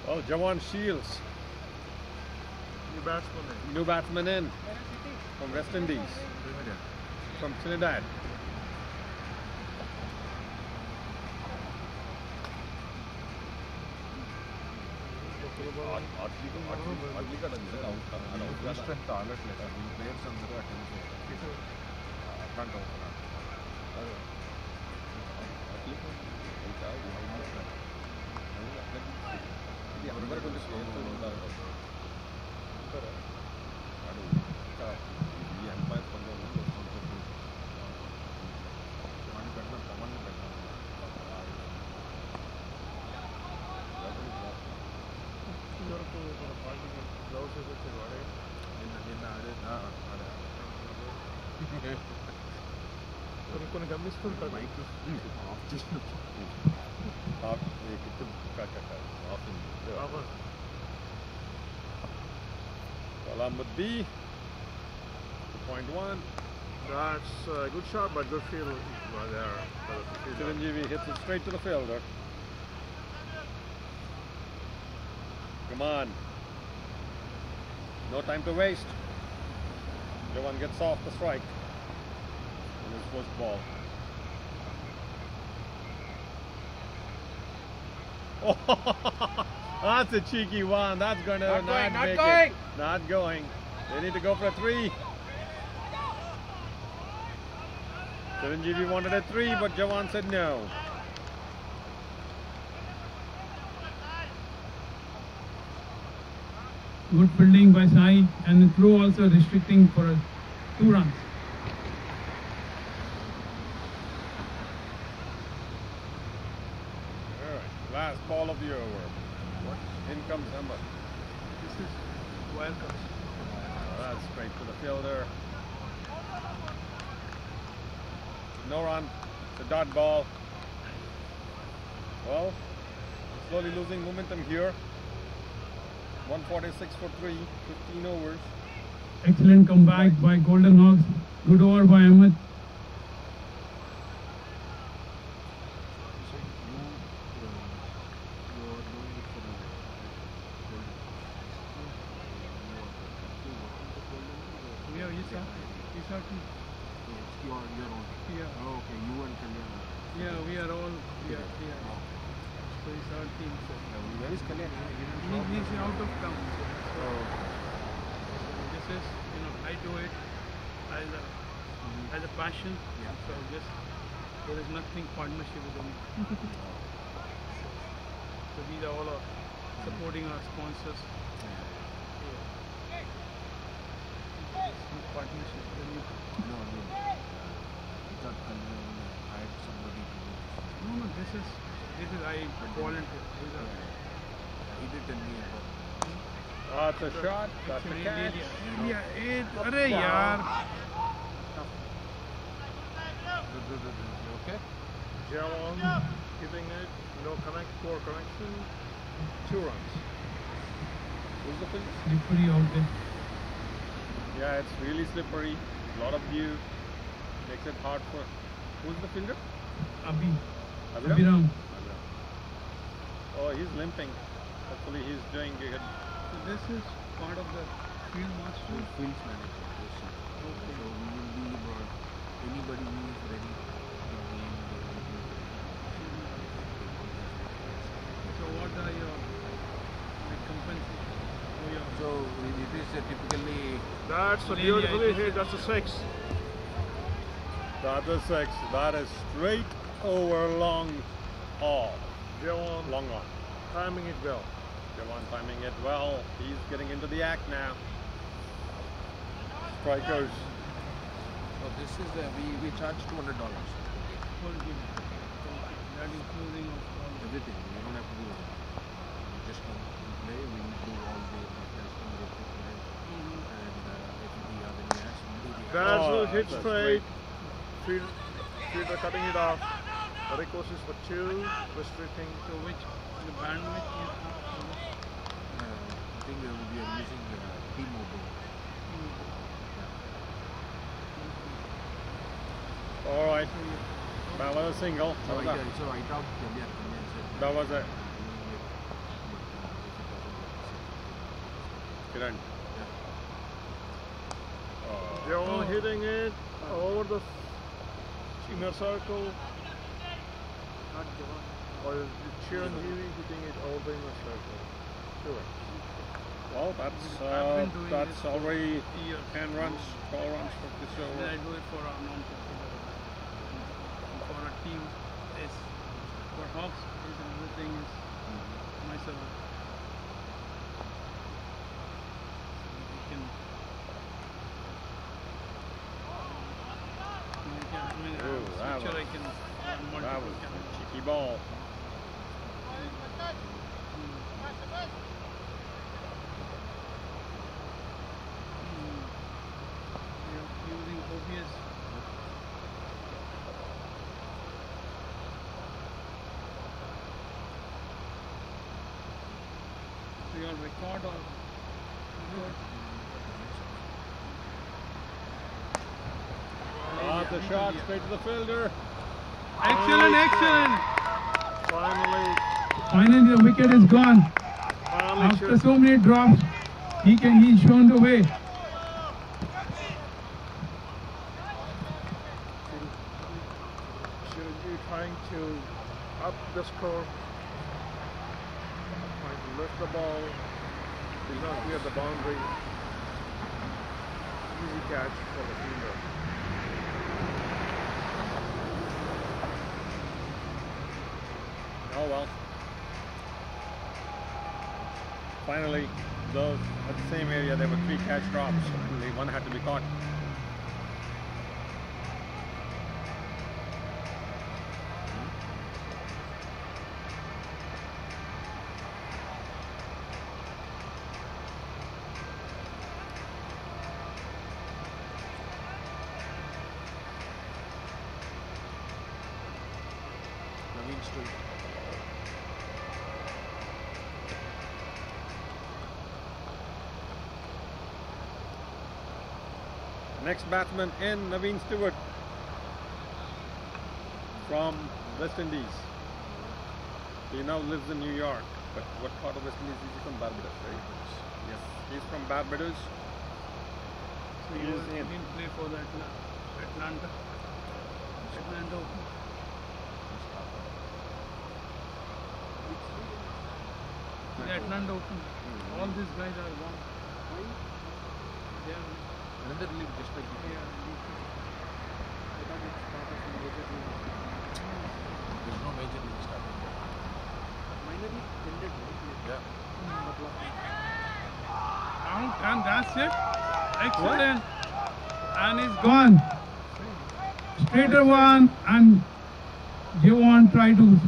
Oh, Jawan Shields. New batsman in. New batsman in. From West Indies. Trinidad. From Trinidad. I can't open it. కొన్ని కొన్ని గమనిస్తుంటారు mic off చేసిన Top, ये Along with B, point one. That's a good shot, but good field right there. Chiranjeevi hits it straight to the fielder. Come on. No time to waste. Jovan gets off the strike on his first ball. Oh, that's a cheeky one. That's going to not, going, not make going. it. Not going. They need to go for a three. Chiranjeevi wanted a three, but Jawan said no. Good fielding by Sai and the throw also restricting for two runs. All right, last ball of the over. In comes number. This is wild cards. Oh, that's straight for the fielder. No run. It's a dot ball. Well, slowly losing momentum here. 146 for 3, 15 overs. Excellent comeback by Golden Hawks. Good over by Ahmed. So you, uh, you are doing it for a golden. You are actually working for golden or Yeah, you saw. You saw too. so it's your your own. Yeah. Oh, okay, you and Kalyan. are- Yeah, we are all. We are here. Oh. So it's our team. So Where is Kalyan? He didn't he, show up. he's out of town. So Oh, this is, you know, I do it as a as a passion. Yeah. So just there is nothing partnership with them. so these are all our supporting our sponsors. Yeah. Partnership. with them. no, no. Uh, I thought Kalyan hired somebody to do this. No, no, this is this is I volunteer. These are- He did tell me about. That's a shot. That's a Actually, catch. India, it, अरे यार You okay? Javon hitting it, no connect, poor connection, two runs. Who's the fielder? Slippery out there. Yeah, it's really slippery. A lot of view. Makes it hard for. Who's the fielder? Abhi. Abhiram? Abhiram. Oh, he's limping. Hopefully, he's doing good. So this is part of the field master. Field manager. Yes, sir. So we will be about anybody who is ready to game. They will be So what are your like, compensation for your So it is a typically That's a Really, I beautifully hit, that's a six. That's a six. That is straight over long on. Javon Long on. timing it well. Javon timing it well. He's getting into the act now. Strikers. So this is we we charge two hundred dollars. whole game? Okay, that including of all the Everything. You don't have to do anything. You just come and play. We do all the broadcasting, the equipment, and uh, if we have any match, we do the Oh, a hit straight. Field, fielder cutting it off. Rickos is for two, restricting. So which the bandwidth is not so much. Uh, I think we are using uh, T-Mobile. All right. That was a single. So That I, was a, so I talked to Kalyan. Kalyan that was a it, but uh, if it doesn't Kiran. Yeah. Oh, hitting it over the inner circle. Not Jawan. Or is it hitting it over the inner circle? Two runs. well, that's uh, that's already 10 runs, four runs for this Then over. I do it for our non-profit. And for our team is for Hawks is another thing is myself. So we can I can, I mean, I have Ooh, a that switcher, I was- can have That multiple was cameras. a cheeky ball. You're using OBS. So you record or record? Ah, the shot straight to the fielder. Excellent, excellent. Finally, Finally, the wicket is gone. finally, After Chir- so many drops, he can he's shown the way. Chiranjeevi trying to up the score, trying to lift the ball, did not clear the boundary. Easy catch for the fielder. Oh well. Finally, those at the same area, there were three catch drops. Only one had to be caught. Next batsman in Naveen Stewart from West Indies. He now lives in New York. But what part of West Indies is he from? Barbados, right? Yes. He's from Barbados. So He he is was in. didn't play for the Atla- Atlanta. Atlanta Open. The Atlanta Open. Mm-hmm. All these guys are gone. They are, Another league just like this. are I thought it's part of a major league. There's no major league starting there. Minor league ended, right? Yeah. Out hmm, and that's it. Excellent. And he's Gone. Straighter one and Javon try to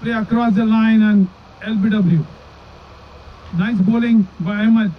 play across the line and LBW. Nice bowling by Ahmed.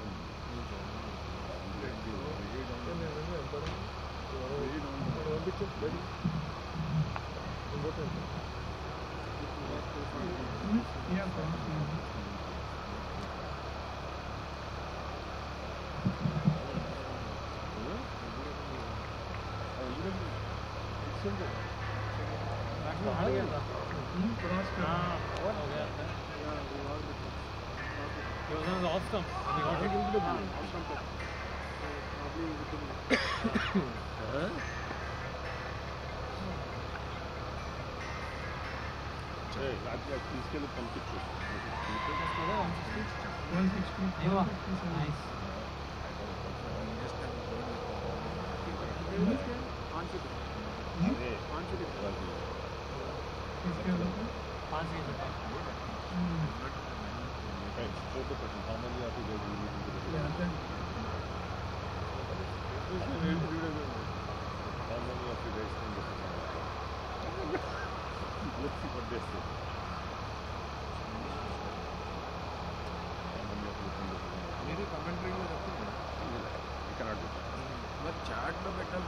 fundamental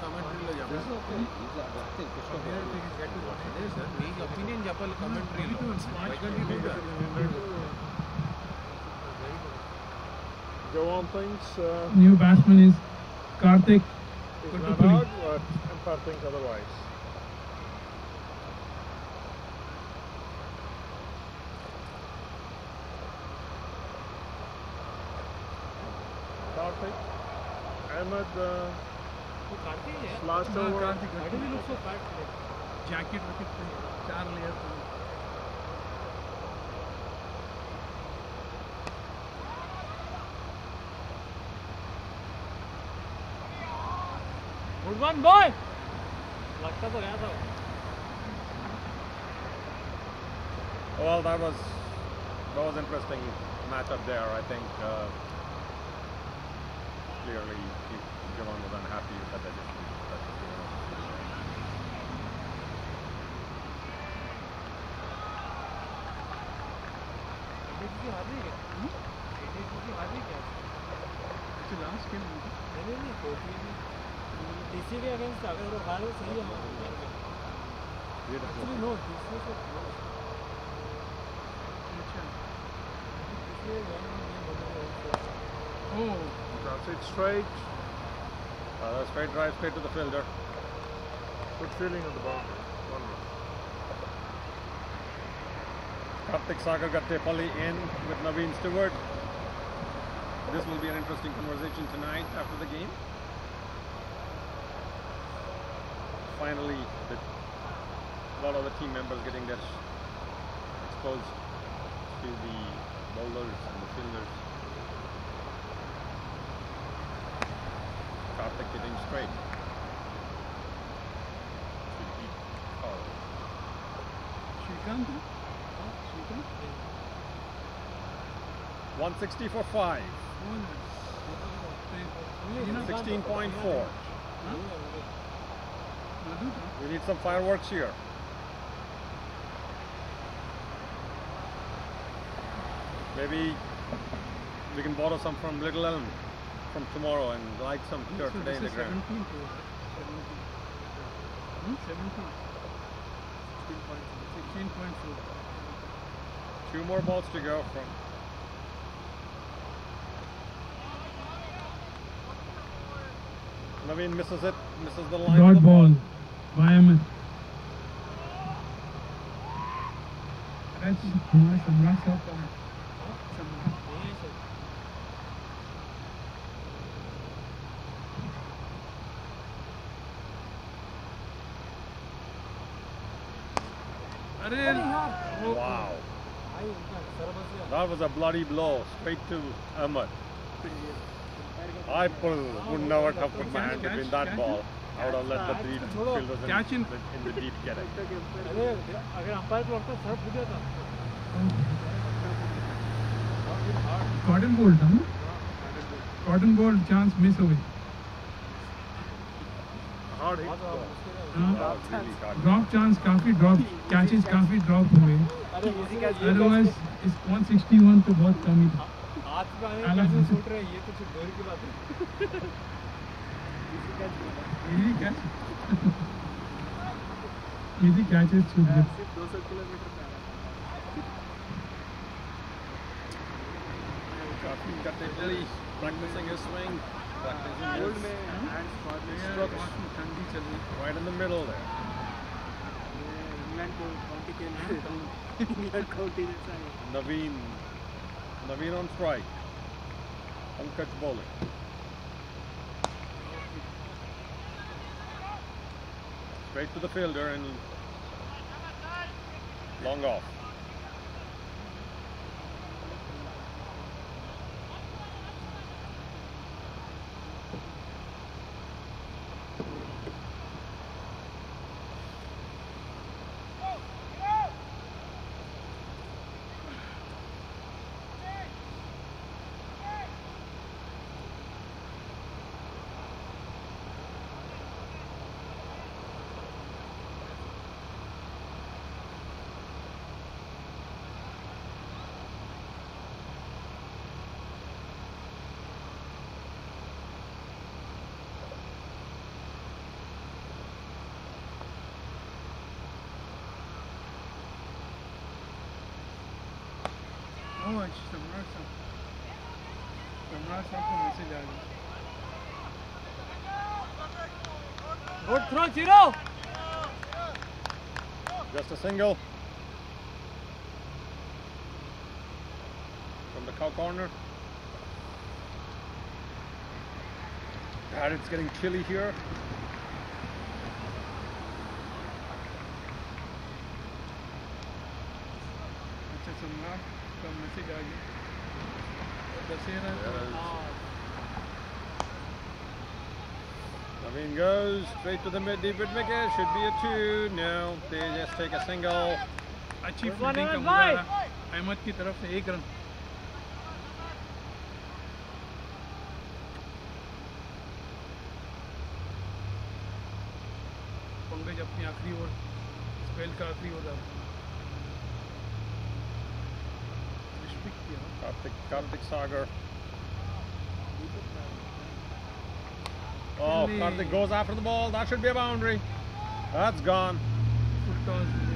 commentary commentary you go on things uh, new batsman is karthik Kuttupalli but umpire thinks otherwise. Karthik Ahmed uh, last over. Why do we look so fat today? Jacket रखे थे चार layer थे good one boy लगता तो गया था Well, that was that was interesting match up there. I think uh, clearly he, Javon was unhappy with that decision. That's just, you know, ADC हार रही क्या एडीसी की हार रही क्या अच्छा लास्ट गेम नहीं नहीं नहीं फोर्टी डीसी के अगेंस्ट अगर वो हारे सही है एक्चुअली नो डीसी से अच्छा DC one game Oh, That's it straight. uh, straight drive straight to the fielder. Good feeling on the boundary. One run. Karthik Sagar Gattepalli in with Naveen Stewart. This will be an interesting conversation tonight after the game. Finally, a lot of the team members getting their exposed to the bowlers and the fielders. Shrikant? 160 for five. 16.4. Madhu, We need some fireworks here. Maybe we can borrow some from Little Elm from tomorrow and light some here so today in the ground. 17 crores. 17. Hmm? 17. 16.4. Two more balls to go from. Naveen misses it, misses the line. of Dot the ball by Ahmed. That's nice and nice up there. अरे Wow. That was a bloody blow, straight to Ahmed. I pull, would never have put my hand between that ball. I would have let the deep fielders in, in, in the deep get it. Cotton ball, no? Cotton ball chance miss away. Hard hit. Drop chance काफ़ी drop catches काफ़ी drop हुए। Otherwise इस 161 तो बहुत कम ही था। हाथ पे आने का सोच रहे हैं ये तो सिर्फ़ डर की बात है इजी कैचेस छूट गए। 200 kilometre Got the Billy practicing his swing. practicing है his गोल्ड में हैंड्स बहुत strokes ठंडी चल रही right in the middle there. England को काउंटी के लिए इंग्लैंड काउंटी जैसा है Naveen, Naveen on strike. Pankaj bowling. Straight to the fielder and long off. Onde? Samarança? Samarança é Just a single. From the cow corner. God, it's getting chilly here. और Dussehra There तो is- Naveen goes straight to the mid deep mid wicket. Should be a two. No, they just take a single. अच्छी Good one, fielding का Ahmed भाई। मुजाहरा अहमद की तरफ से एक रन पंकज अपनी आखिरी ओवर स्पेल का आखिरी over Karthik, Karthik Sagar. Oh, Karthik goes after the ball. That should be a boundary. That's gone.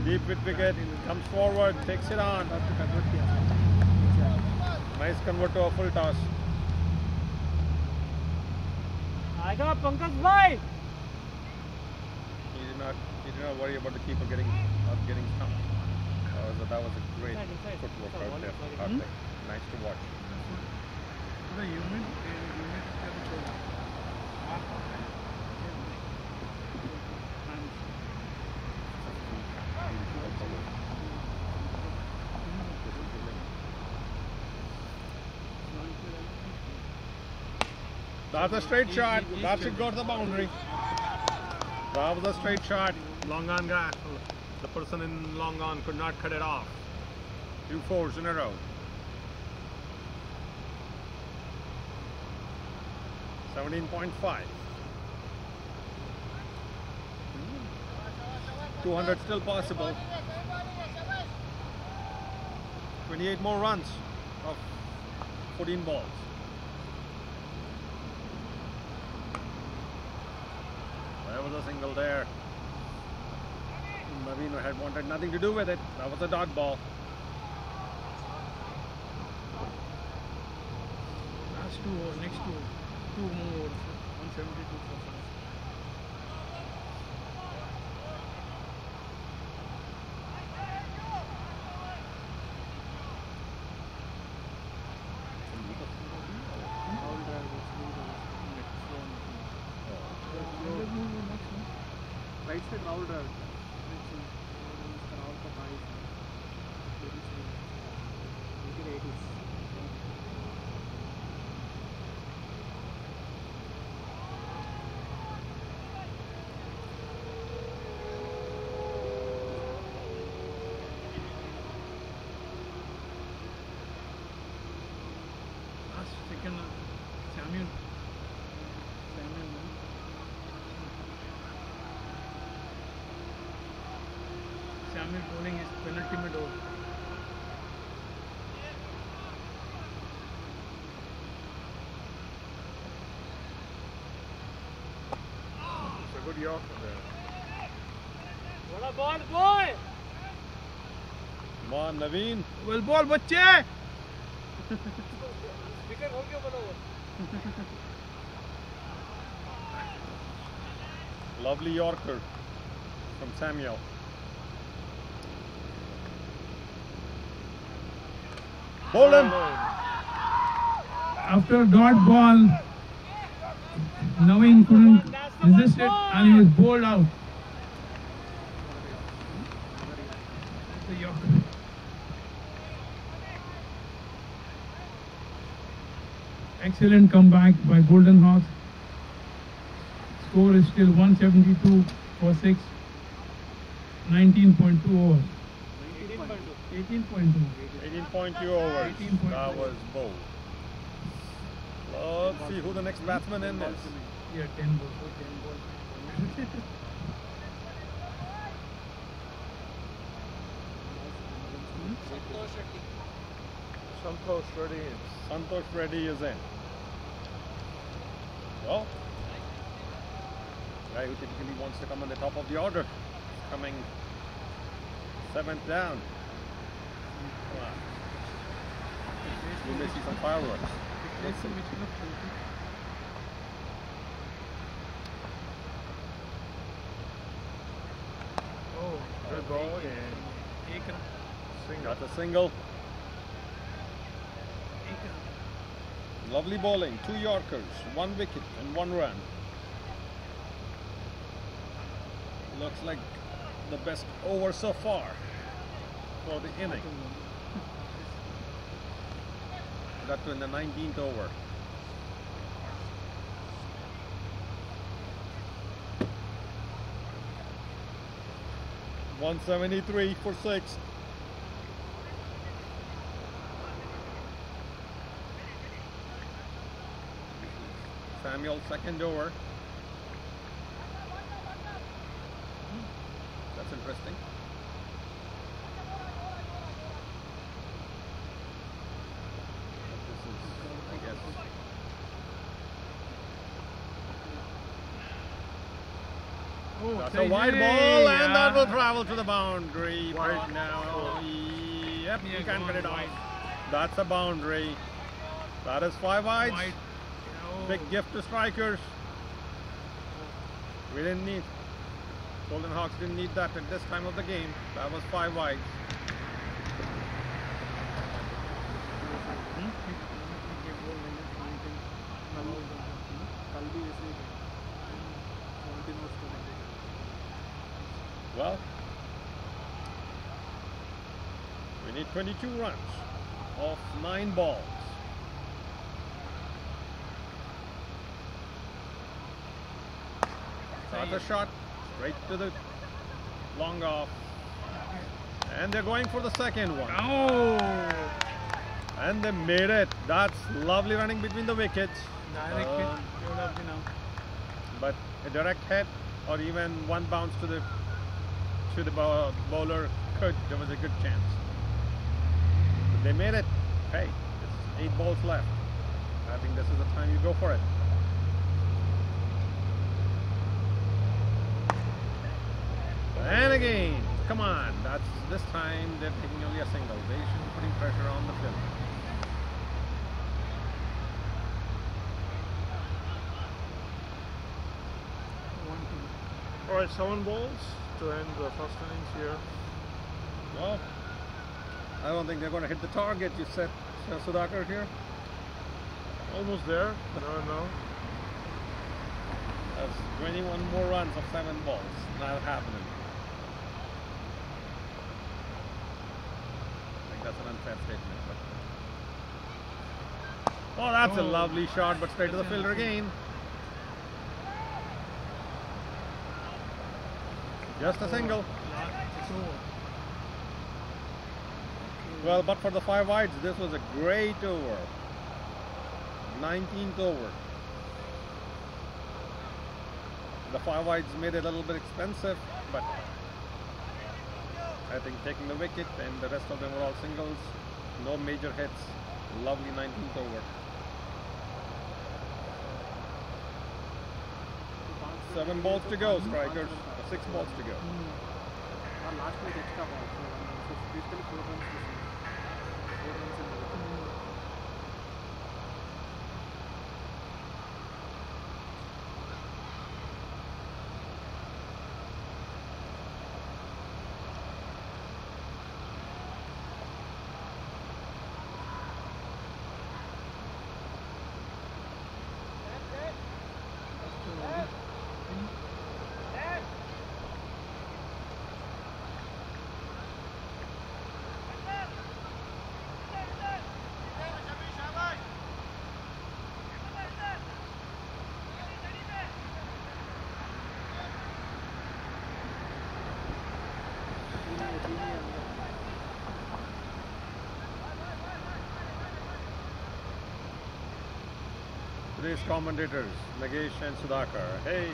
Deep midwicket. Comes forward. Takes it on. Nice convert to a full toss. I got Pankaj Bhai. He did not. He did not worry about the keeper getting not getting stumped so that was a great footwork out there. Hmm? Nice to watch. The unit, unit That's a straight shot. That should go to the boundary. That was a straight shot. Long on guy. The person in long on could not cut it off. Two fours in a row. Seventeen point five. Two hundred still possible. Twenty-eight more runs of fourteen balls. There was a single there. Marino had wanted nothing to do with it. That was a dot ball. Last two overs, next two, two more 172 for five. Right side Rahul Dravid. Last second, uh, Samuel. Samuel. no? Samuel bowling is penultimate over It's a good Yorker there. Come on, Naveen. Well ball, बच्चे. Lovely Yorker from Samuel. Bolden. After dot ball, Naveen couldn't resist it and he was bowled out. Excellent comeback by Golden Hawks. Score is still 172 for 6. 19.2 overs. 18.2. 18.2 overs. 18.2. That was bold. Let's see who the next batsman in is. Yeah, 10 balls. Santosh Reddy is Santosh Reddy is in. Well, guy who typically wants to come on the top of the order, coming seventh down. Wow. You may see some fireworks. goal and he can got the single. Lovely bowling, two Yorkers, one wicket and one run. Looks like the best over so far for the inning. Got to in the 19th over. 173 for six. Samuel second door. That's interesting. Oh, That's a wide ball and that will travel to the boundary. Wide. But now, yep, Yeah, you can't gone it wide. off. That's a boundary. That is five wides. Wide. Oh. Big gift to strikers. We didn't need. Golden Hawks didn't need that at this time of the game. That was five wides. Hmm? Well, we need 22 runs off nine balls. That's a shot straight to the long off. And they're going for the second one. Oh, And they made it. That's lovely running between the wickets. Direct hit. Um, They would have been out. but a direct hit or even one bounce to the to the bowler could there was a good chance. But they made it. Hey, it's eight balls left. I think this is the time you go for it. And again, come on. That's this time they're taking only a single. They should be putting pressure on the field. All right, seven balls to end the first innings here. Well, I don't think they're going to hit the target. You said uh, Sudhakar here. Almost there. No, no. That's 21 more runs of seven balls. Not happening. I think that's an unfair statement. But... Oh, that's a Oh. lovely shot, but straight to the fielder again. Just a single. Well, but for the five wides, this was a great over. 19th over. The five wides made it a little bit expensive, but I think taking the wicket and the rest of them were all singles. No major hits. Lovely 19th over. Seven balls to go, strikers six balls to go. Mm. last was extra ball, so, so basically four runs. Four runs in the Today's commentators, Nagesh and Sudhakar. Hey!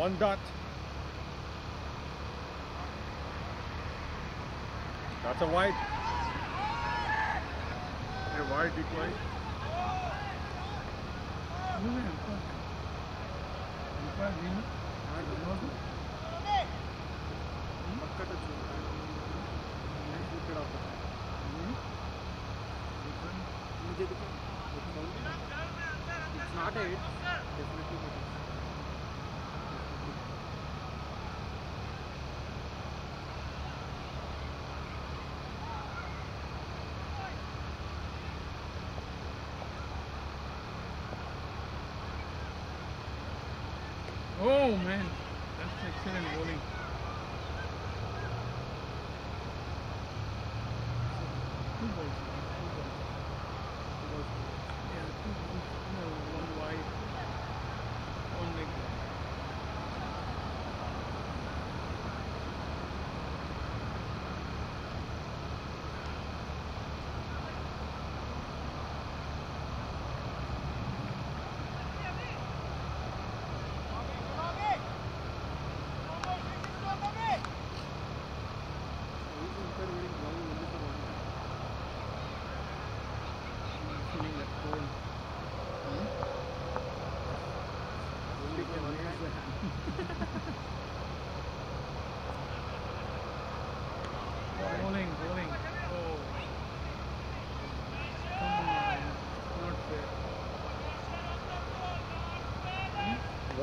One dot. That's a wide. A wide decline.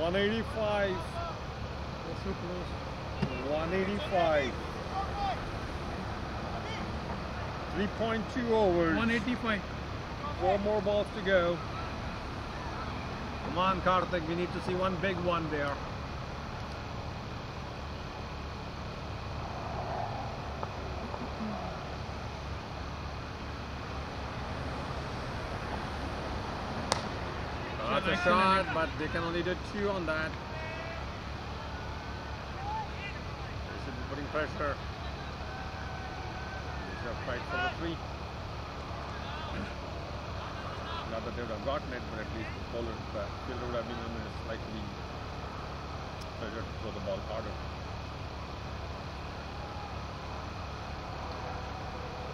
185. We're so close. 185. 3.2 overs. 185. Four more balls to go. Come on, Karthik. We need to see one big one there. A shot, but they can only do two on that. They should be putting pressure. They should have tried for the three. Not that they would have gotten it, but at least the the fielder would have been in a slightly pressure to throw the ball harder.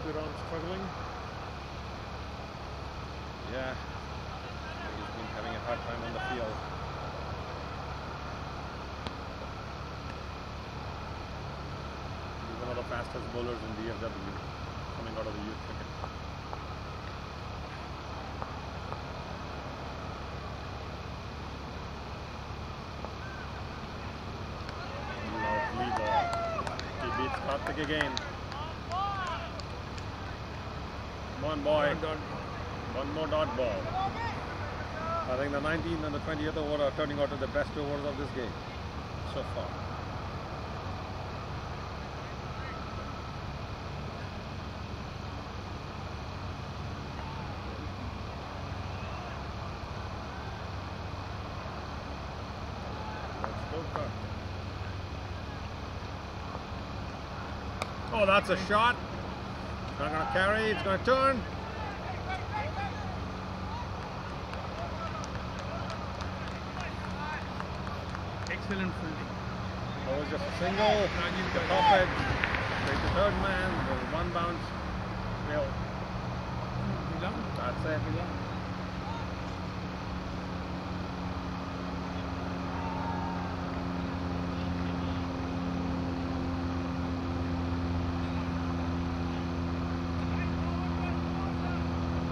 Duran struggling. Yeah, he's been having a hard time on the field. He's one of the fastest bowlers in DFW coming out of the youth cricket. He beats Karthik again. Come on, boy. One more dot ball. I think the 19th and the 20th over are turning out to be the best overs of this game so far. Oh, that's a shot. It's not going to carry. It's going to turn. Excellent fielding. That was just a single. The top edge. Take the third man. There's one bounce. Milan? That's it. Milan.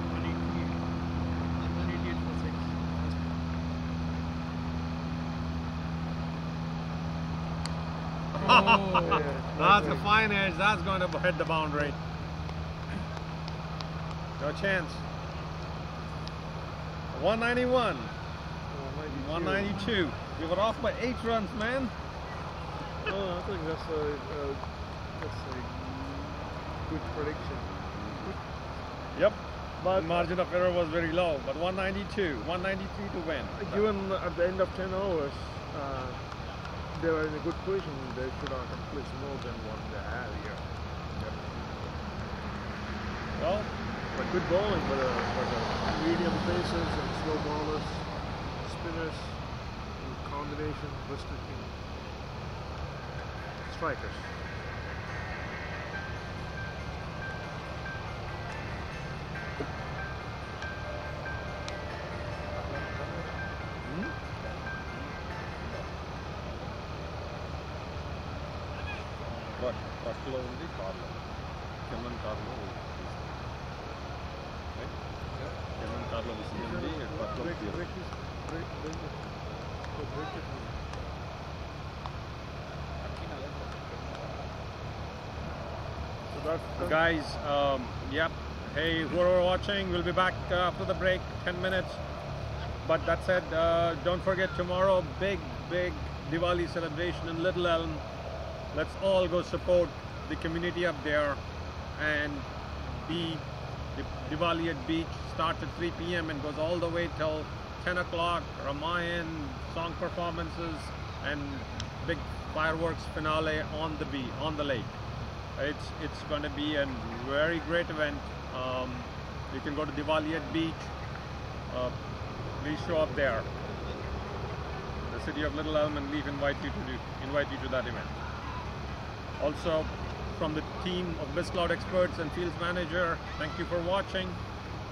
One eighty-eight. One eighty-eight for six. Oh. A fine edge. That's going to hit the boundary. No chance. 191. 192. We were off by eight runs, man. Oh, I think that's a, uh, that's a good prediction. Yep. But The margin of error was very low, but 192, 193 to win. given at the end of 10 hours, uh, they were in a good position. They should have accomplished more than what they had here. Well, But good bowling, but, uh, but uh, medium paces and slow bowlers, spinners, in combination, restricting strikers. Guys, um, yep. Hey, whoever watching, we'll be back uh, after the break, 10 minutes. But that said, uh, don't forget tomorrow, big, big Diwali celebration in Little Elm. Let's all go support the community up there and be the Diwali at beach starts at 3 p.m. and goes all the way till 10 o'clock. Ramayan, song performances, and big fireworks finale on the beach, on the lake. It's it's going to be a very great event. Um, you can go to Diwali at beach. Uh, please show up there. The city of Little Elm and Leaf invite you to do, invite you to that event. Also, from the team of BizCloud experts and fields manager, thank you for watching.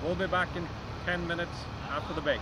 We'll be back in 10 minutes after the break.